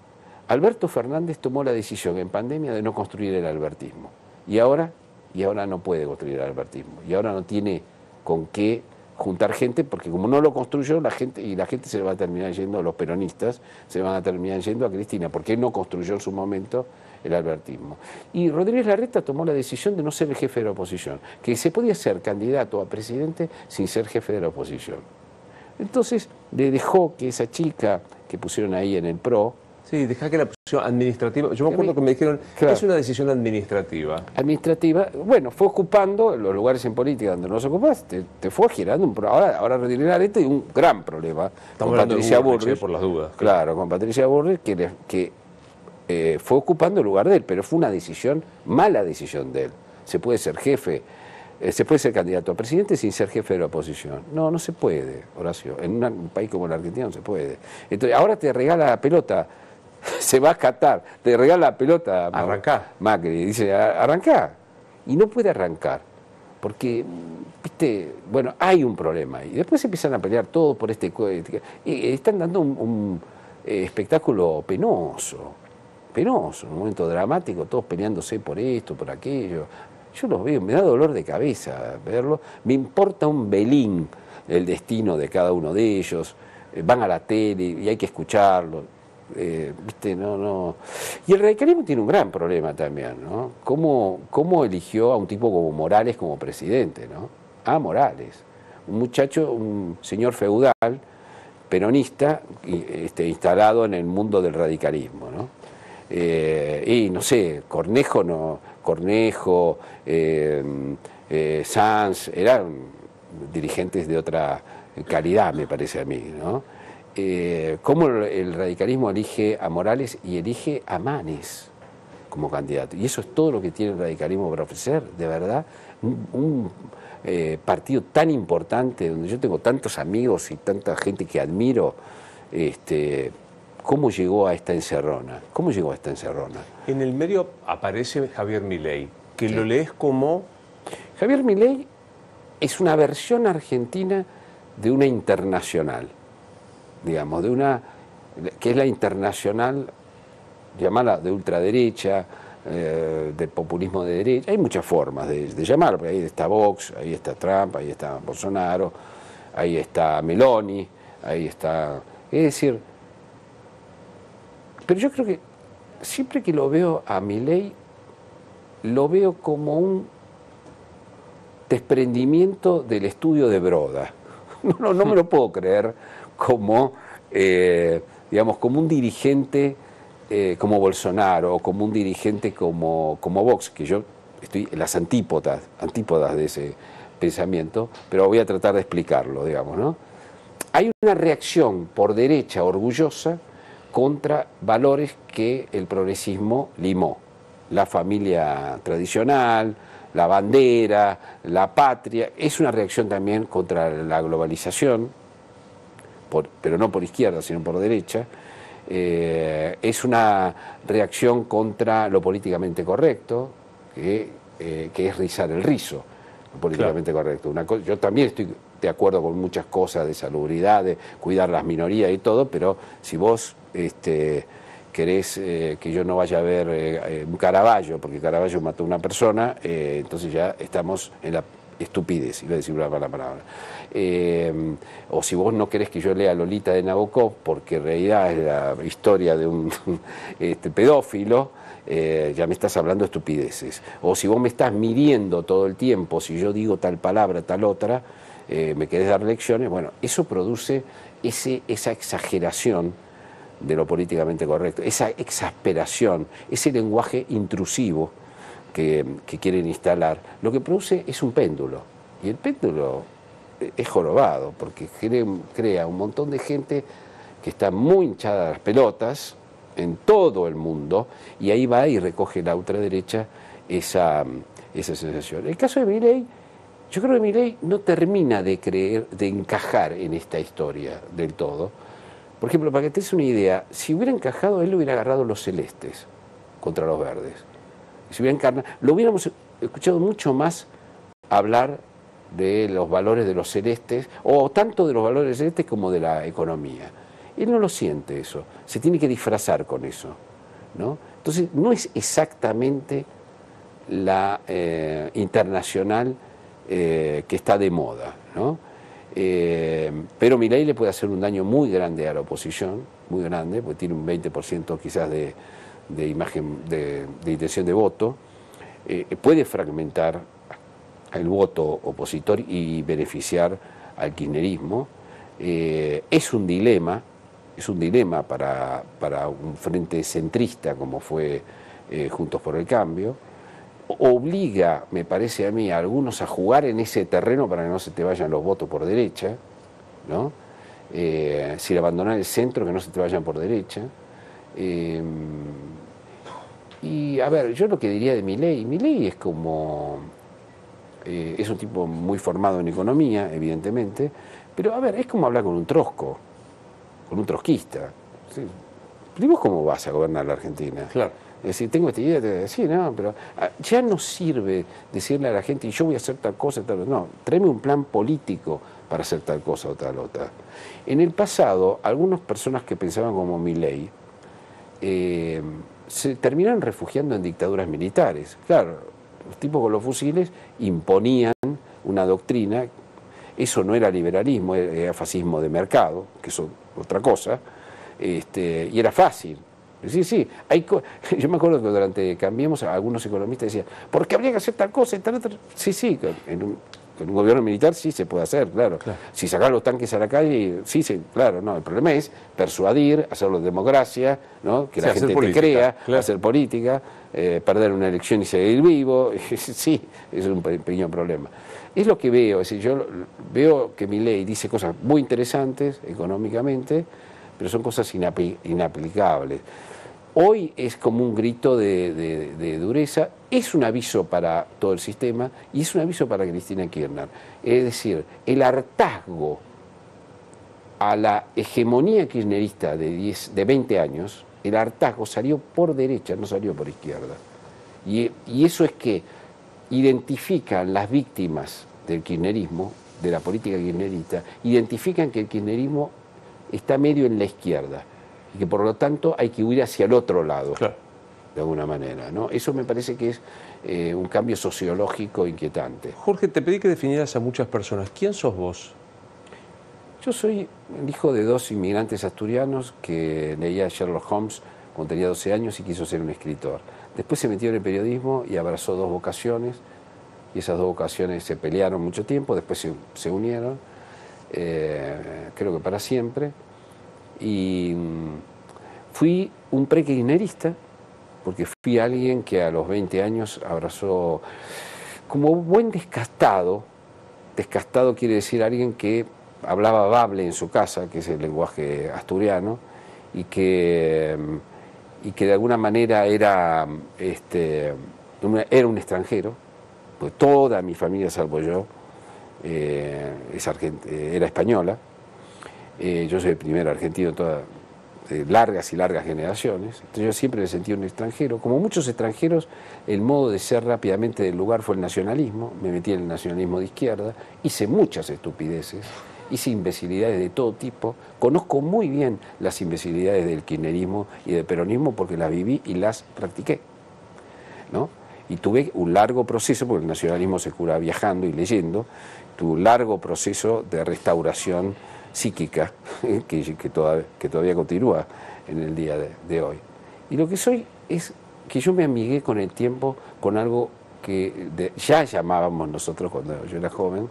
Alberto Fernández tomó la decisión en pandemia de no construir el albertismo. Y ahora y ahora no puede construir el albertismo. Y ahora no tiene con qué juntar gente, porque como no lo construyó, la gente, y la gente se va a terminar yendo, los peronistas se van a terminar yendo a Cristina, porque él no construyó en su momento el albertismo. Y Rodríguez Larreta tomó la decisión de no ser el jefe de la oposición, que se podía ser candidato a presidente sin ser jefe de la oposición. Entonces le dejó que esa chica que pusieron ahí en el PRO, Sí, deja que la posición administrativa. Yo me acuerdo que me dijeron, que es una decisión administrativa. Administrativa, bueno, fue ocupando los lugares en política donde no se ocupaste, te, fue girando un Ahora, ahora la Arete y un gran problema con Patricia Burrich. por las dudas. Claro, con Patricia Burrich, que, que eh, fue ocupando el lugar de él, pero fue una decisión, mala decisión de él. Se puede ser jefe eh, se puede ser candidato a presidente sin ser jefe de la oposición. No, no se puede, Horacio. En un país como la Argentina no se puede. Entonces, ahora te regala la pelota se va a catar, te regala la pelota. Arrancá. Macri, dice, arrancá. Y no puede arrancar, porque, viste, bueno, hay un problema. Y después empiezan a pelear todos por este... Y están dando un, eh, espectáculo penoso, penoso, un momento dramático, todos peleándose por esto, por aquello. Yo los veo, me da dolor de cabeza verlo. Me importa un belín el destino de cada uno de ellos. Eh, van a la tele y hay que escucharlo eh, ¿viste? No, no. Y el radicalismo tiene un gran problema también, ¿no? ¿Cómo, ¿Cómo, eligió a un tipo como Morales como presidente, ¿no? A Morales, un muchacho, un señor feudal, peronista, este, instalado en el mundo del radicalismo, ¿no? Eh, y no sé, Cornejo, no, Cornejo, eh, Sanz, eran dirigentes de otra calidad, me parece a mí, ¿no? eh, cómo el radicalismo elige a Morales y elige a Manes como candidato. Y eso es todo lo que tiene el radicalismo para ofrecer, de verdad. Un, partido tan importante, donde yo tengo tantos amigos y tanta gente que admiro, este, ¿cómo llegó a esta encerrona? ¿Cómo llegó a esta encerrona? En el medio aparece Javier Milei, que lo lees como... Javier Milei es una versión argentina de una internacional digamos, de una que es la internacional, llamada de ultraderecha, eh, del populismo de derecha. Hay muchas formas de, de llamarlo, porque ahí está Vox, ahí está Trump, ahí está Bolsonaro, ahí está Meloni, ahí está... Es decir, pero yo creo que siempre que lo veo a Milei, lo veo como un desprendimiento del estudio de Broda. No, no me lo puedo creer como, eh, digamos, como un dirigente eh, como Bolsonaro o como un dirigente como, como Vox, que yo estoy en las antípodas, antípodas de ese pensamiento, pero voy a tratar de explicarlo, digamos, ¿no? Hay una reacción por derecha orgullosa contra valores que el progresismo limó. La familia tradicional, la bandera, la patria, es una reacción también contra la globalización, pero no por izquierda, sino por derecha, eh, es una reacción contra lo políticamente correcto, que, eh, es rizar el rizo, políticamente correcto. Una yo también estoy de acuerdo con muchas cosas de salubridad, de cuidar las minorías y todo, pero si vos este, querés eh, que yo no vaya a ver un Caravaggio, porque Caravaggio mató a una persona, entonces ya estamos en la estupidez, iba a decir una mala palabra. Eh, o si vos no querés que yo lea Lolita de Nabokov, porque en realidad es la historia de un este, pedófilo, eh, ya me estás hablando de estupideces. O si vos me estás midiendo todo el tiempo, si yo digo tal palabra, tal otra, eh, me querés dar lecciones, bueno, eso produce ese, esa exageración de lo políticamente correcto, esa exasperación, ese lenguaje intrusivo que, quieren instalar, lo que produce es un péndulo. Y el péndulo es jorobado, porque crea un montón de gente que está muy hinchada las pelotas en todo el mundo, y ahí va y recoge la ultraderecha esa, esa sensación. El caso de Milei, yo creo que Milei no termina de creer, de encajar en esta historia del todo. Por ejemplo, para que te des una idea, si hubiera encajado, él hubiera agarrado los celestes contra los verdes si hubiera encarnado, lo hubiéramos escuchado mucho más hablar de los valores de los celestes, o tanto de los valores celestes como de la economía. Él no lo siente eso, se tiene que disfrazar con eso. ¿no? Entonces, no es exactamente la eh, internacional eh, que está de moda. ¿no? Eh, pero Milei le puede hacer un daño muy grande a la oposición, muy grande, porque tiene un 20% quizás de, imagen, de, intención de voto. puede fragmentar el voto opositor y beneficiar al kirchnerismo. es un dilema, es un dilema para un frente centrista como fue Juntos por el Cambio obliga, me parece a mí, a algunos a jugar en ese terreno para que no se te vayan los votos por derecha, ¿no? Eh, sin abandonar el centro, que no se te vayan por derecha. Eh, y a ver, yo lo que diría de mi ley, mi ley es como, eh, es un tipo muy formado en economía, evidentemente, pero a ver, es como hablar con un trosco, con un trotskista. ¿Sí? ¿Vos cómo vas a gobernar la Argentina? Claro. Es decir, tengo esta idea, de sí, no, pero ah, ya no sirve decirle a la gente, yo voy a hacer tal cosa, tal No, tráeme un plan político para hacer tal cosa o tal otra. En el pasado, algunas personas que pensaban como mi ley eh, se terminaron refugiando en dictaduras militares. Claro, los tipos con los fusiles imponían una doctrina, eso no era liberalismo, era fascismo de mercado, que es otra cosa, este, y era fácil Sí, sí. Hay Yo me acuerdo que durante Cambiemos, algunos economistas decían, ¿por qué habría que hacer tal cosa y tal otra? Sí, sí, en un, gobierno militar sí se puede hacer, claro. Si sacar los tanques a la calle, sí, sí, claro, no. El problema es persuadir, hacerlo de democracia, ¿no? que la gente te crea, hacer política, eh, perder una elección y seguir vivo. sí, es un pequeño problema. Es lo que veo, es decir, yo veo que mi ley dice cosas muy interesantes económicamente, pero son cosas inaplicables. Hoy es como un grito de, dureza, es un aviso para todo el sistema y es un aviso para Cristina Kirchner. Es decir, el hartazgo a la hegemonía kirchnerista de, de 20 años, el hartazgo salió por derecha, no salió por izquierda. Y eso es que identifican las víctimas del kirchnerismo, de la política kirchnerista, identifican que el kirchnerismo está medio en la izquierda y que por lo tanto hay que huir hacia el otro lado, de alguna manera. ¿no? Eso me parece que es eh, un cambio sociológico inquietante. Jorge, te pedí que definieras a muchas personas. ¿Quién sos vos? Yo soy el hijo de dos inmigrantes asturianos que leía Sherlock Holmes cuando tenía 12 años y quiso ser un escritor. Después se metió en el periodismo y abrazó dos vocaciones, y esas dos vocaciones se pelearon mucho tiempo, después se, unieron, eh, creo que para siempre. Y mm, fui un pre-kirchnerista, porque fui alguien que a los 20 años abrazó como buen descastado. Descastado quiere decir alguien que hablaba bable en su casa, que es el lenguaje asturiano, y que, mm, y que de alguna manera era, este, era un extranjero, pues toda mi familia, salvo yo, eh, es era española. Eh, yo soy el primer argentino de largas y largas generaciones, entonces yo siempre me sentí un extranjero. Como muchos extranjeros, el modo de ser rápidamente del lugar fue el nacionalismo, me metí en el nacionalismo de izquierda, hice muchas estupideces, hice imbecilidades de todo tipo, conozco muy bien las imbecilidades del kirchnerismo y del peronismo porque las viví y las practiqué. ¿no? Y tuve un largo proceso, porque el nacionalismo se cura viajando y leyendo, tuve largo proceso de restauración psíquica que, todavía, continúa en el día de, hoy. Y lo que soy es que yo me amigué con el tiempo con algo que ya llamábamos nosotros cuando yo era joven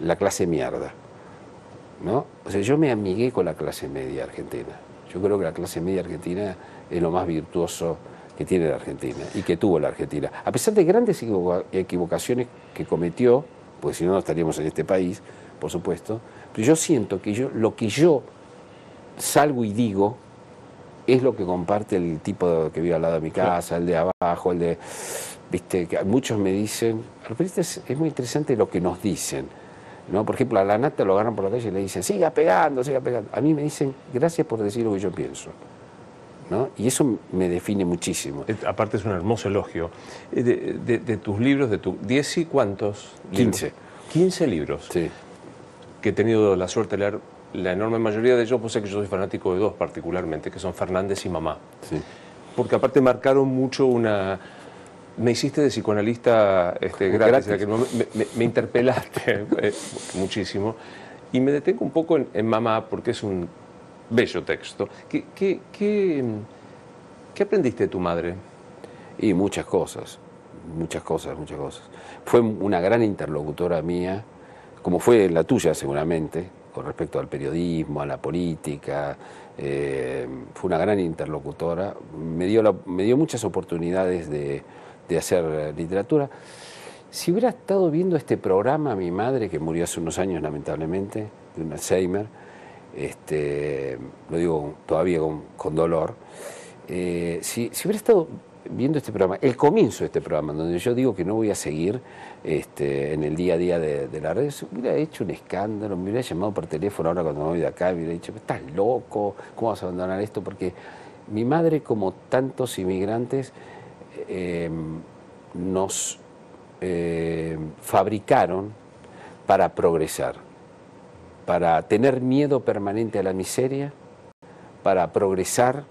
la clase mierda. ¿no? O sea, yo me amigué con la clase media argentina. Yo creo que la clase media argentina es lo más virtuoso que tiene la Argentina y que tuvo la Argentina. A pesar de grandes equivocaciones que cometió, porque si no, no estaríamos en este país, por supuesto, pero yo siento que yo, lo que yo salgo y digo es lo que comparte el tipo que vive al lado de mi casa, el de abajo, el de... Viste, que muchos me dicen, es, es muy interesante lo que nos dicen. ¿no? Por ejemplo, a la nata lo agarran por la calle y le dicen, siga pegando, siga pegando. A mí me dicen, gracias por decir lo que yo pienso. ¿no? Y eso me define muchísimo. Aparte es un hermoso elogio. Eh, de, tus libros, de tu... ¿Diez y cuántos? 15. 15 libros. Sí que he tenido la suerte de leer la enorme mayoría de ellos, pues sé que yo soy fanático de dos particularmente, que son Fernández y Mamá. Sí. Porque aparte marcaron mucho una, Me hiciste de psicoanalista este, gratis, Que me, interpelaste eh, muchísimo. Y me detengo un poco en, Mamá porque es un bello texto. ¿Qué, qué, qué, aprendiste de tu madre? Y muchas cosas, muchas cosas, muchas cosas. Fue una gran interlocutora mía, como fue la tuya seguramente, con respecto al periodismo, a la política, eh, fue una gran interlocutora, me dio, me dio muchas oportunidades de, hacer literatura. Si hubiera estado viendo este programa, mi madre, que murió hace unos años lamentablemente, de un Alzheimer, este, lo digo todavía con, dolor, eh, si hubiera estado viendo este programa, el comienzo de este programa, donde yo digo que no voy a seguir este, en el día a día de, de la red, hubiera hecho un escándalo, me hubiera llamado por teléfono ahora cuando me voy de acá, me hubiera dicho, estás loco, ¿cómo vas a abandonar esto? Porque mi madre, como tantos inmigrantes, em, nos eh, fabricaron para progresar, para tener miedo permanente a la miseria, para progresar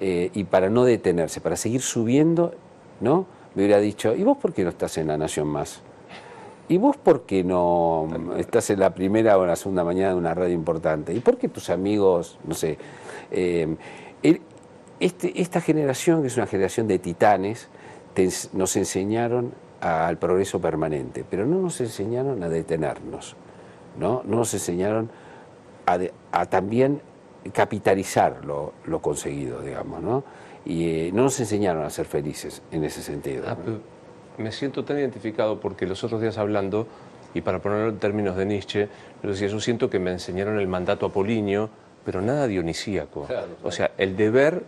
eh, y para no detenerse, para seguir subiendo, ¿no? Me hubiera dicho, ¿y vos por qué no estás en la Nación Más? ¿Y vos por qué no estás en la primera o en la segunda mañana de una radio importante? ¿Y por qué tus amigos, no sé, eh, este, esta generación, que es una generación de titanes, nos enseñaron al progreso permanente, pero no nos enseñaron a detenernos, no, no nos enseñaron a también capitalizar lo, conseguido, digamos, ¿no? Y eh, no nos enseñaron a ser felices en ese sentido. Ah, me siento tan identificado porque los otros días hablando, y para ponerlo en términos de Nietzsche, yo decía, yo siento que me enseñaron el mandato apolíneo, pero nada dionisíaco. O sea, el deber,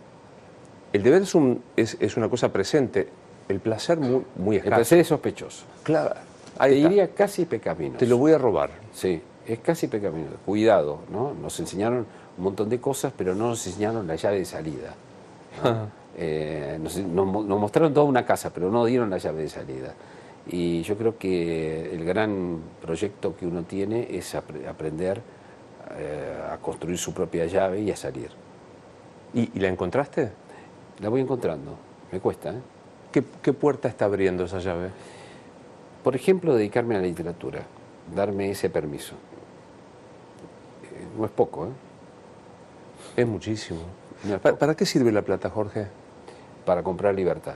el deber es, un, es, es, una cosa presente, el placer muy, muy escaso. El placer es sospechoso. Claro. Ahí Te diría casi pecaminoso. Te lo voy a robar. Sí, es casi pecaminoso. Cuidado, ¿no? Nos enseñaron un montón de cosas, pero no nos enseñaron la llave de salida. Eh, nos, mostraron toda una casa, pero no dieron la llave de salida. Y yo creo que el gran proyecto que uno tiene es aprender eh, a construir su propia llave y a salir. ¿Y, la encontraste? La voy encontrando, me cuesta. ¿eh? ¿Qué, ¿Qué puerta está abriendo esa llave? Por ejemplo, dedicarme a la literatura, darme ese permiso. No es poco, ¿eh? Es muchísimo. ¿Para, qué sirve la plata, Jorge? Para comprar libertad.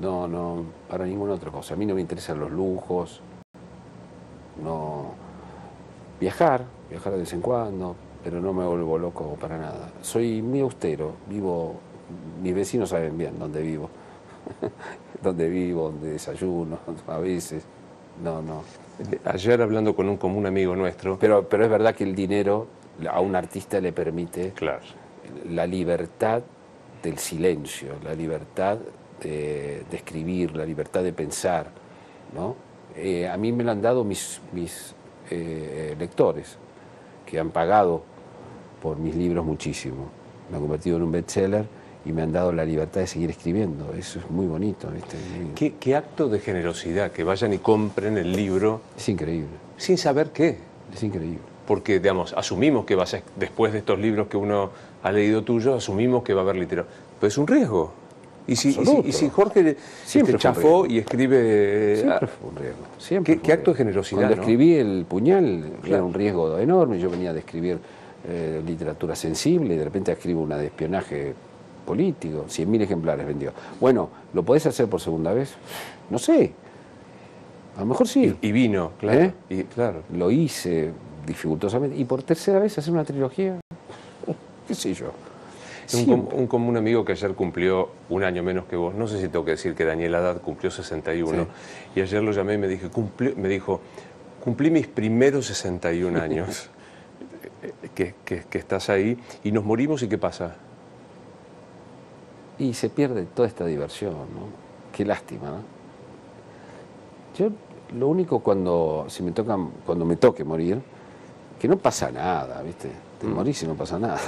No, no, para ninguna otra cosa. A mí no me interesan los lujos, no. Viajar, viajar de vez en cuando, pero no me vuelvo loco para nada. Soy muy austero, vivo, mis vecinos saben bien dónde vivo, dónde vivo, dónde desayuno, a veces. No, no. Ayer hablando con un común amigo nuestro. Pero, pero es verdad que el dinero a un artista le permite la libertad del silencio, la libertad de, escribir, la libertad de pensar. ¿no? Eh, a mí me lo han dado mis, mis eh, lectores, que han pagado por mis libros muchísimo. Me han convertido en un bestseller y me han dado la libertad de seguir escribiendo. Eso es muy bonito. ¿Qué, ¿Qué, acto de generosidad, que vayan y compren el libro. Es increíble. Sin saber qué. Es increíble porque digamos, asumimos que vas a, después de estos libros que uno ha leído tuyo, asumimos que va a haber literatura. Pero es un riesgo. Y si, y si, Jorge siempre chafó y escribe... Siempre fue un riesgo. Siempre ¿Qué, acto de generosidad? Cuando escribí El Puñal era un riesgo enorme. Yo venía de escribir eh, literatura sensible y de repente escribo una de espionaje político. 100.000 ejemplares vendió. Bueno, ¿lo podés hacer por segunda vez? No sé. A lo mejor sí. Y, vino, claro. ¿Eh? Y, claro. Lo hice, dificultosamente. Y por tercera vez hacer una trilogía, qué sé yo. Un, un, común amigo que ayer cumplió un año menos que vos, no sé si tengo que decir que Daniel Haddad cumplió 61, y ayer lo llamé y me, dije, me dijo, cumplí mis primeros 61 años, que, que, estás ahí, y nos morimos y ¿qué pasa? Y se pierde toda esta diversión, ¿no? Qué lástima, ¿no? Yo lo único cuando, si me toca, cuando me toque morir, que no pasa nada, ¿viste? Te mm. morís y no pasa nada.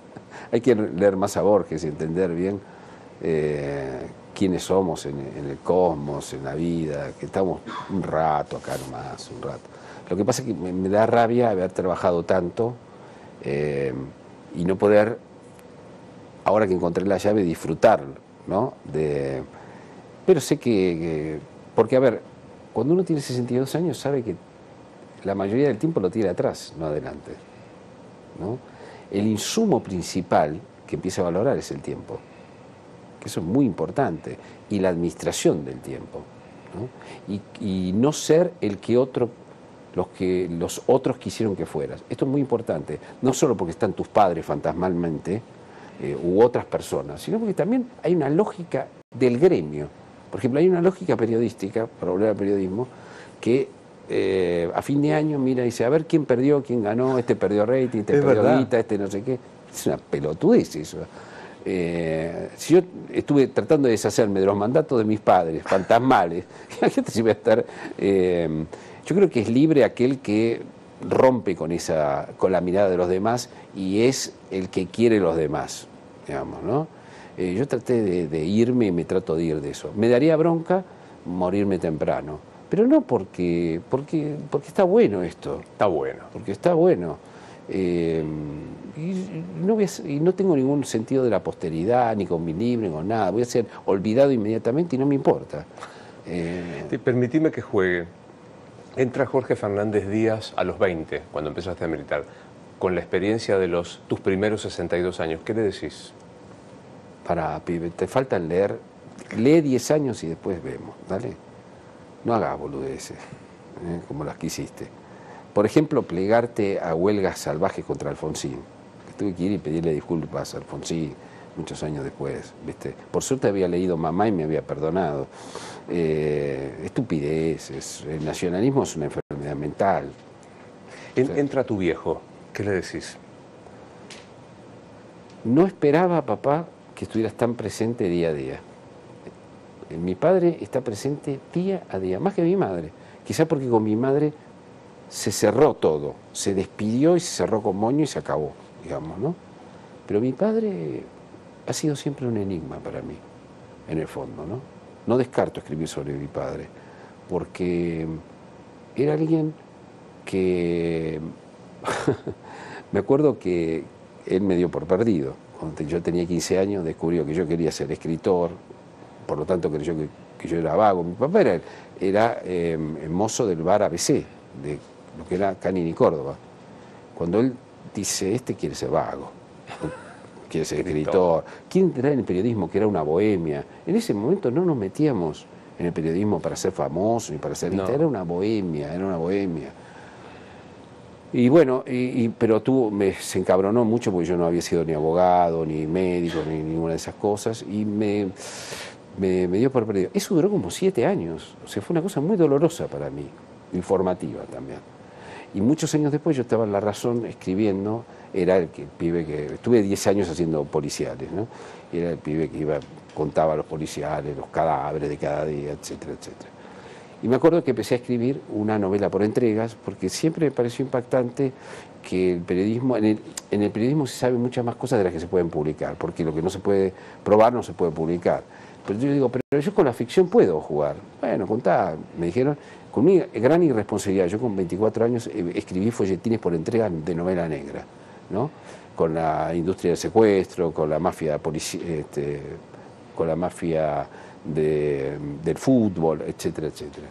Hay que leer más a Borges y entender bien eh, quiénes somos en, el cosmos, en la vida, que estamos un rato acá nomás, un rato. Lo que pasa es que me, da rabia haber trabajado tanto eh, y no poder, ahora que encontré la llave, disfrutar ¿no? De, pero sé que, porque a ver, cuando uno tiene 62 años sabe que la mayoría del tiempo lo tiene atrás, no adelante. ¿no? El insumo principal que empieza a valorar es el tiempo, que eso es muy importante, y la administración del tiempo. ¿no? Y, no ser el que otro, los que los otros quisieron que fueras. Esto es muy importante, no solo porque están tus padres fantasmalmente eh, u otras personas, sino porque también hay una lógica del gremio. Por ejemplo, hay una lógica periodística, para volver al periodismo, que eh, a fin de año mira y dice, a ver quién perdió, quién ganó, este perdió rating, este perdió guita, este no sé qué. Es una pelotudez eso. Eh, si yo estuve tratando de deshacerme de los mandatos de mis padres, fantasmales, imagínate si voy a estar... Eh, yo creo que es libre aquel que rompe con, esa, con la mirada de los demás y es el que quiere los demás, digamos, ¿no? yo traté de, de irme y me trato de ir de eso. Me daría bronca morirme temprano pero no porque, porque, porque está bueno esto. Está bueno. Porque está bueno. Eh, y, no y no tengo ningún sentido de la posteridad, ni con mi libro, ni con nada. Voy a ser olvidado inmediatamente y no me importa. Eh, Permitime que juegue. Entra Jorge Fernández Díaz a los 20, cuando empezaste a militar, con la experiencia de los tus primeros 62 años. ¿Qué le decís? Para, pibe, te falta leer. Lee 10 años y después vemos, ¿dale? No hagas boludeces, ¿eh? como las que hiciste. Por ejemplo, plegarte a huelgas salvajes contra Alfonsín. Tuve que ir y pedirle disculpas a Alfonsín muchos años después. ¿viste? Por suerte había leído Mamá y me había perdonado. Eh, estupideces. El nacionalismo es una enfermedad mental. entra tu viejo. ¿Qué le decís? No esperaba, papá, que estuvieras tan presente día a día. Mi padre está presente día a día, más que mi madre. Quizá porque con mi madre se cerró todo, se despidió y se cerró con moño y se acabó, digamos, ¿no? Pero mi padre ha sido siempre un enigma para mí, en el fondo, ¿no? No descarto escribir sobre mi padre, porque era alguien que... me acuerdo que él me dio por perdido. Cuando yo tenía 15 años descubrió que yo quería ser escritor, por lo tanto creyó que, que yo era vago. Mi papá era, era eh, mozo del bar ABC, de lo que era Canini Córdoba. Cuando él dice, este quiere ser vago, quiere ser escritor, quiere entrar en el periodismo, que era una bohemia. En ese momento no nos metíamos en el periodismo para ser famosos ni para ser... Era una bohemia, era una bohemia. Y bueno, y, pero tú me, se encabronó mucho porque yo no había sido ni abogado, ni médico, ni ninguna de esas cosas, y me, me, dio por perdido. Eso duró como siete años, o sea, fue una cosa muy dolorosa para mí, informativa también. Y muchos años después yo estaba en La Razón escribiendo, era el, pibe que, estuve diez años haciendo policiales, ¿no? era el pibe que iba, contaba a los policiales, los cadáveres de cada día, etcétera, etcétera. Y me acuerdo que empecé a escribir una novela por entregas, porque siempre me pareció impactante que el periodismo, en el, en el periodismo se sabe muchas más cosas de las que se pueden publicar, porque lo que no se puede probar no se puede publicar. Pero yo digo, pero yo con la ficción puedo jugar. Bueno, contá, me dijeron, con mi gran irresponsabilidad, yo con 24 años eh, escribí folletines por entrega de novela negra, ¿no? Con la industria del secuestro, con la mafia este, con la mafia del fútbol, etcétera, etcétera.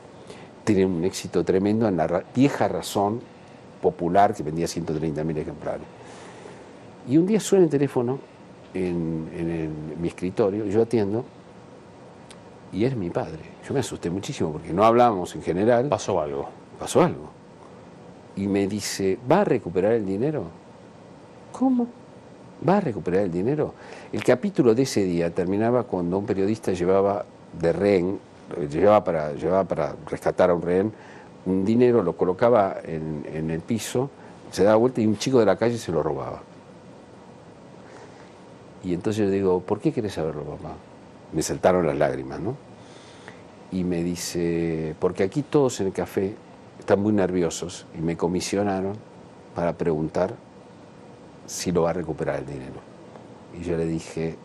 Tiene un éxito tremendo en la vieja razón popular que vendía 130.000 ejemplares. Y un día suena el teléfono en mi escritorio, yo atiendo, y es mi padre. Yo me asusté muchísimo porque no hablamos en general. Pasó algo. Pasó algo. Y me dice, ¿va a recuperar el dinero? ¿Cómo? ¿Va a recuperar el dinero? El capítulo de ese día terminaba cuando un periodista llevaba de rehén, llevaba para, llevaba para rescatar a un rehén, un dinero, lo colocaba en, en el piso, se daba vuelta y un chico de la calle se lo robaba. Y entonces yo digo, ¿por qué querés saberlo, papá? Me saltaron las lágrimas, ¿no? Y me dice, porque aquí todos en el café están muy nerviosos y me comisionaron para preguntar si lo va a recuperar el dinero. Y yo le dije,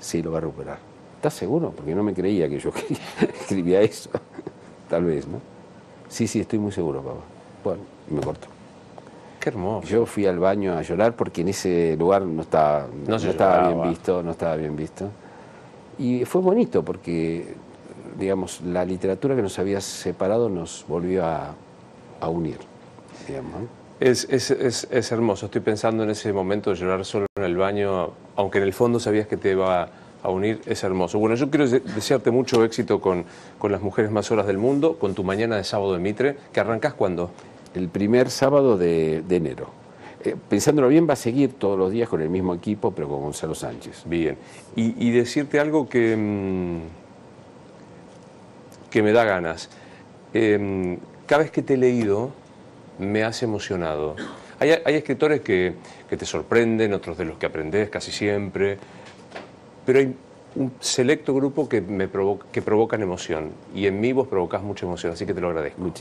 sí, lo va a recuperar. ¿Estás seguro? Porque no me creía que yo escribía eso. Tal vez, ¿no? Sí, sí, estoy muy seguro, papá. Bueno, me cortó. Qué hermoso. Yo fui al baño a llorar porque en ese lugar no estaba, no, estaba bien visto, no estaba bien visto y fue bonito porque, digamos, la literatura que nos había separado nos volvió a, unir, Es, es, es, es, hermoso, estoy pensando en ese momento de llorar solo en el baño, aunque en el fondo sabías que te iba a unir, es hermoso. Bueno, yo quiero desearte mucho éxito con, con las mujeres más horas del mundo, con tu mañana de sábado de Mitre, que arrancas cuándo? El primer sábado de, de enero. Eh, pensándolo bien, va a seguir todos los días con el mismo equipo, pero con Gonzalo Sánchez. Bien. Y, decirte algo que, mm, que me da ganas. Em, cada vez que te he leído, me has emocionado. Hay, escritores que, te sorprenden, otros de los que aprendes casi siempre, pero hay un selecto grupo que, me que provocan emoción. Y en mí vos provocás mucha emoción, así que te lo agradezco.